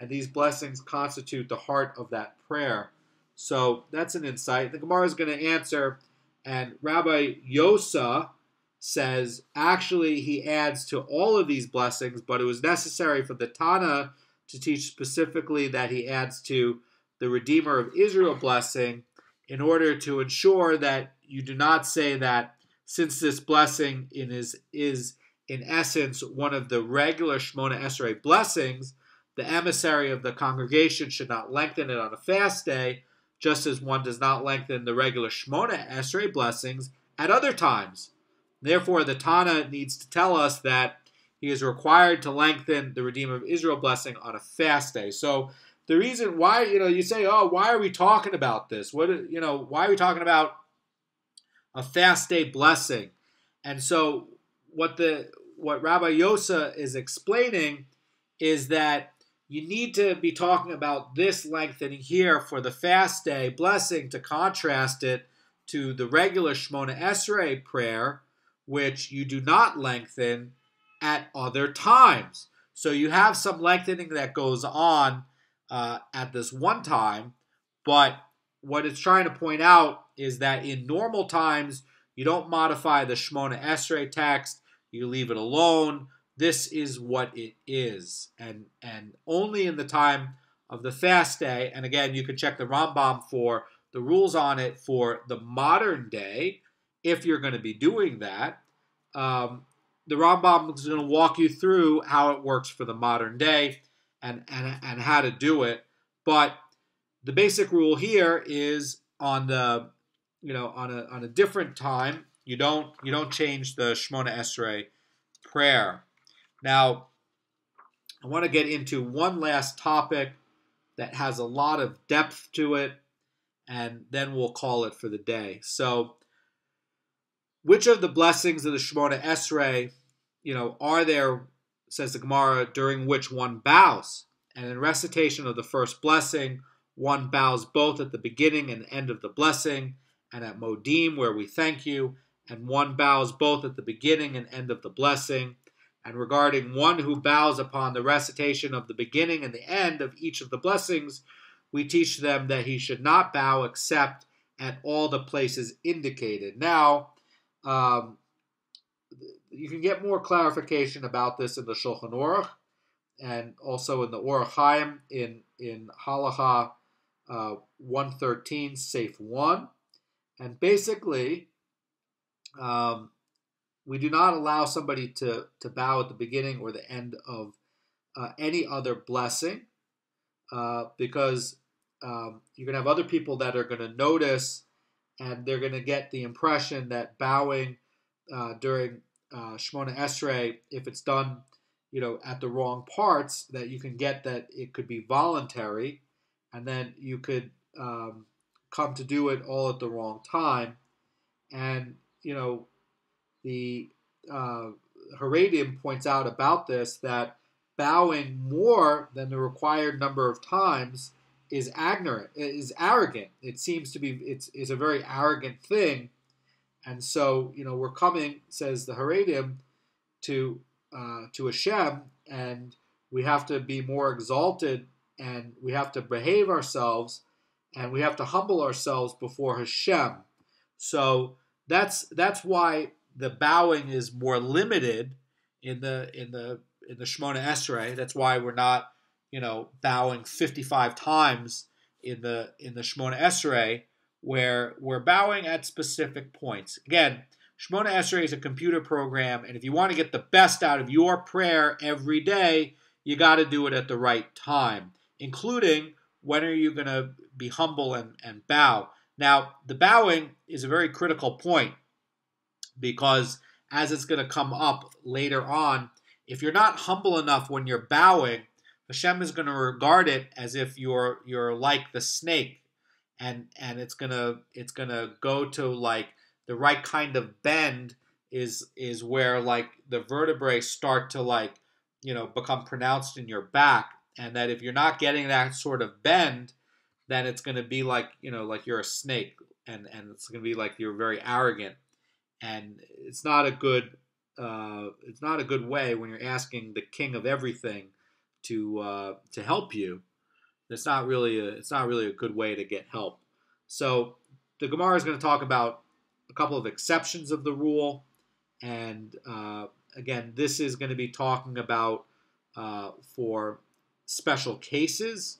[SPEAKER 1] and these blessings constitute the heart of that prayer. So that's an insight. The Gemara is going to answer, and Rabbi Yosa says actually he adds to all of these blessings, but it was necessary for the Tana to teach specifically that he adds to the Redeemer of Israel blessing in order to ensure that you do not say that since this blessing in is is in essence one of the regular Shemona Esrei blessings, the emissary of the congregation should not lengthen it on a fast day, just as one does not lengthen the regular Shemona Esrei blessings at other times. Therefore, the Tana needs to tell us that he is required to lengthen the Redeemer of Israel blessing on a fast day. So the reason why you know you say, oh, why are we talking about this? What you know, why are we talking about a fast day blessing? And so what the what Rabbi Yosa is explaining is that you need to be talking about this lengthening here for the fast day blessing to contrast it to the regular Shmona Esrei prayer, which you do not lengthen at other times. So you have some lengthening that goes on uh, at this one time. But what it's trying to point out is that in normal times, you don't modify the Shmona Esrei text, you leave it alone. this is what it is. And, and only in the time of the fast day, and again, you can check the Rambam for the rules on it for the modern day, if you're going to be doing that. Um, the Rambam is going to walk you through how it works for the modern day and, and, and how to do it. But the basic rule here is on the you know on a on a different time you don't you don't change the Shemona Esrei prayer. Now I want to get into one last topic that has a lot of depth to it, and then we'll call it for the day. So, which of the blessings of the Shemona Esrei, you know, are there, says the Gemara, during which one bows? And in recitation of the first blessing, one bows both at the beginning and end of the blessing, and at Modim, where we thank you, and one bows both at the beginning and end of the blessing. And regarding one who bows upon the recitation of the beginning and the end of each of the blessings, we teach them that he should not bow except at all the places indicated. Now, um, you can get more clarification about this in the Shulchan Aruch and also in the Orach Chaim in in Halacha uh, 113, Se'if 1. And basically, um, we do not allow somebody to, to bow at the beginning or the end of uh, any other blessing uh, because um, you're going to have other people that are going to notice and they're going to get the impression that bowing uh, during uh, Shmona Esrei, if it's done you know at the wrong parts, that you can get that it could be voluntary and then you could um, come to do it all at the wrong time. And, you know, the uh, points out about this that bowing more than the required number of times is ignorant, is arrogant. It seems to be it's is a very arrogant thing, and so you know we're coming, says the Haredim, to uh, to Hashem, and we have to be more exalted and we have to behave ourselves and we have to humble ourselves before Hashem. So that's that's why the bowing is more limited in the in the in the Shmona Esrei. That's why we're not you know bowing 55 times in the in the Shmona Esrei, where we're bowing at specific points. Again, Shmona Esrei is a computer program, and if you want to get the best out of your prayer every day, you got to do it at the right time including when are you going to be humble and, and bow. Now, the bowing is a very critical point because as it's going to come up later on, if you're not humble enough when you're bowing, Hashem is going to regard it as if you're you're like the snake, and and it's gonna it's gonna go to like the right kind of bend is is where like the vertebrae start to like you know become pronounced in your back, and that if you're not getting that sort of bend, then it's going to be like you know like you're a snake, and and it's going to be like you're very arrogant, and it's not a good uh, it's not a good way when you're asking the king of everything to uh, to help you. It's not really a it's not really a good way to get help. So the Gemara is going to talk about a couple of exceptions of the rule, and uh, again, this is going to be talking about uh, for special cases,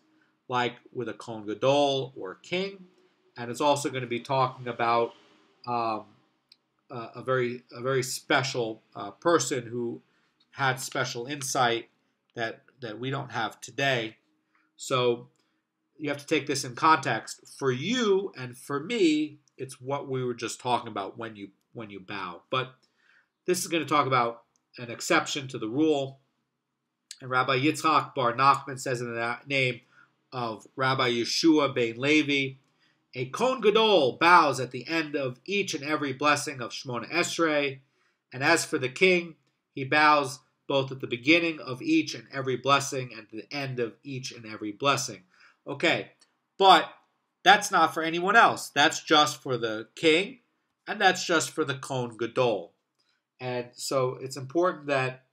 [SPEAKER 1] like with a Kohen Gadol or king, and it's also going to be talking about um, a, a, very a very special uh, person who had special insight that that we don't have today. So you have to take this in context. For you and for me, it's what we were just talking about when you when you bow. But this is going to talk about an exception to the rule and Rabbi Yitzchak Bar Nachman says in the name of Rabbi Yeshua ben Levi, a Kohen Gadol bows at the end of each and every blessing of Shmona Esrei, and as for the king, he bows both at the beginning of each and every blessing and the end of each and every blessing. Okay, but that's not for anyone else. That's just for the king, and that's just for the Kohen Gadol. And so it's important that,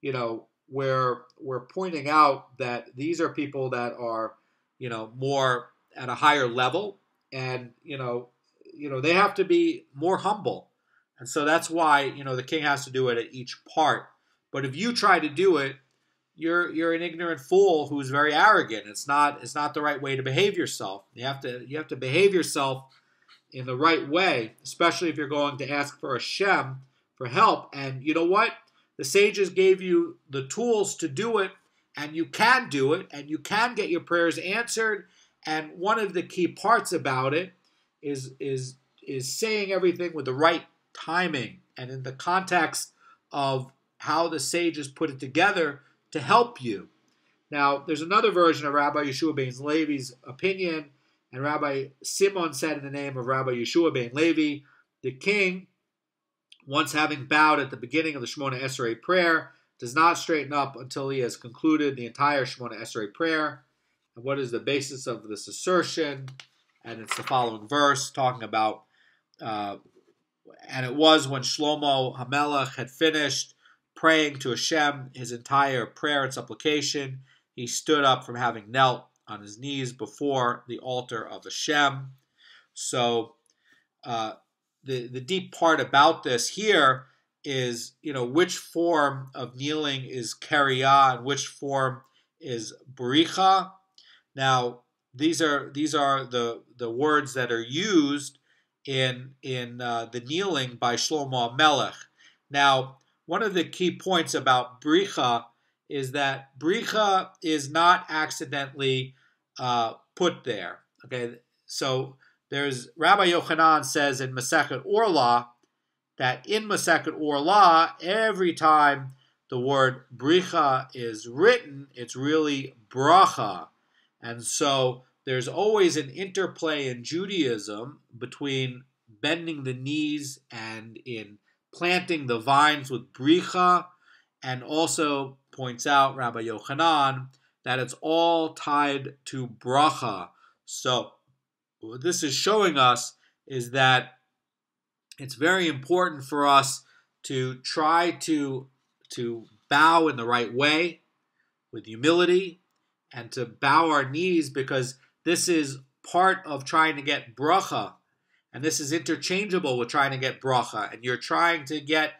[SPEAKER 1] you know, where we're pointing out that these are people that are, you know, more at a higher level, and you know, you know, they have to be more humble, and so that's why you know the king has to do it at each part But if you try to do it, you're you're an ignorant fool who's very arrogant. It's not it's not the right way to behave yourself. You have to you have to behave yourself in the right way, especially if you're going to ask for Hashem for help. And you know what? The sages gave you the tools to do it, and you can do it, and you can get your prayers answered. And one of the key parts about it is is is saying everything with the right timing and in the context of how the sages put it together to help you. Now, there's another version of Rabbi Yeshua ben Levi's opinion, and Rabbi Simon said in the name of Rabbi Yeshua ben Levi, the king, once having bowed at the beginning of the Shemona Esrei prayer, does not straighten up until he has concluded the entire Shemona Esrei prayer. And what is the basis of this assertion? And it's the following verse talking about, uh, and it was when Shlomo Hamelech had finished praying to Hashem his entire prayer and supplication. He stood up from having knelt on his knees before the altar of Hashem. So, uh, the the deep part about this here is, you know, which form of kneeling is keriah and which form is bericha. Now, these are these are the the words that are used in in uh, the kneeling by Shlomo Melech. Now, one of the key points about Bricha is that Bricha is not accidentally uh, put there. Okay, so there's Rabbi Yochanan says in Masechet Orla that in Masechet Orla, every time the word Bricha is written, it's really Bracha. And so there's always an interplay in Judaism between bending the knees and in planting the vines with bricha, and also points out Rabbi Yochanan that it's all tied to bracha. So what this is showing us is that it's very important for us to try to to bow in the right way with humility and to bow our knees because this is part of trying to get bracha and this is interchangeable with trying to get bracha, and you're trying to get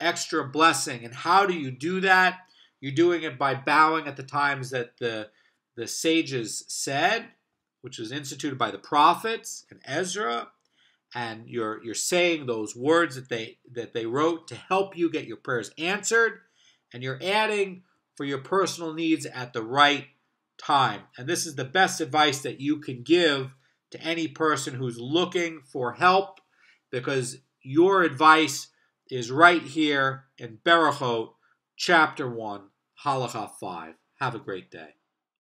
[SPEAKER 1] extra blessing. And how do you do that? You're doing it by bowing at the times that the the sages said, which was instituted by the prophets and Ezra, and you're you're saying those words that they that they wrote to help you get your prayers answered, and you're adding for your personal needs at the right time. And this is the best advice that you can give to any person who's looking for help because your advice is right here in Berachot, chapter 1, Halacha 5. Have a great day.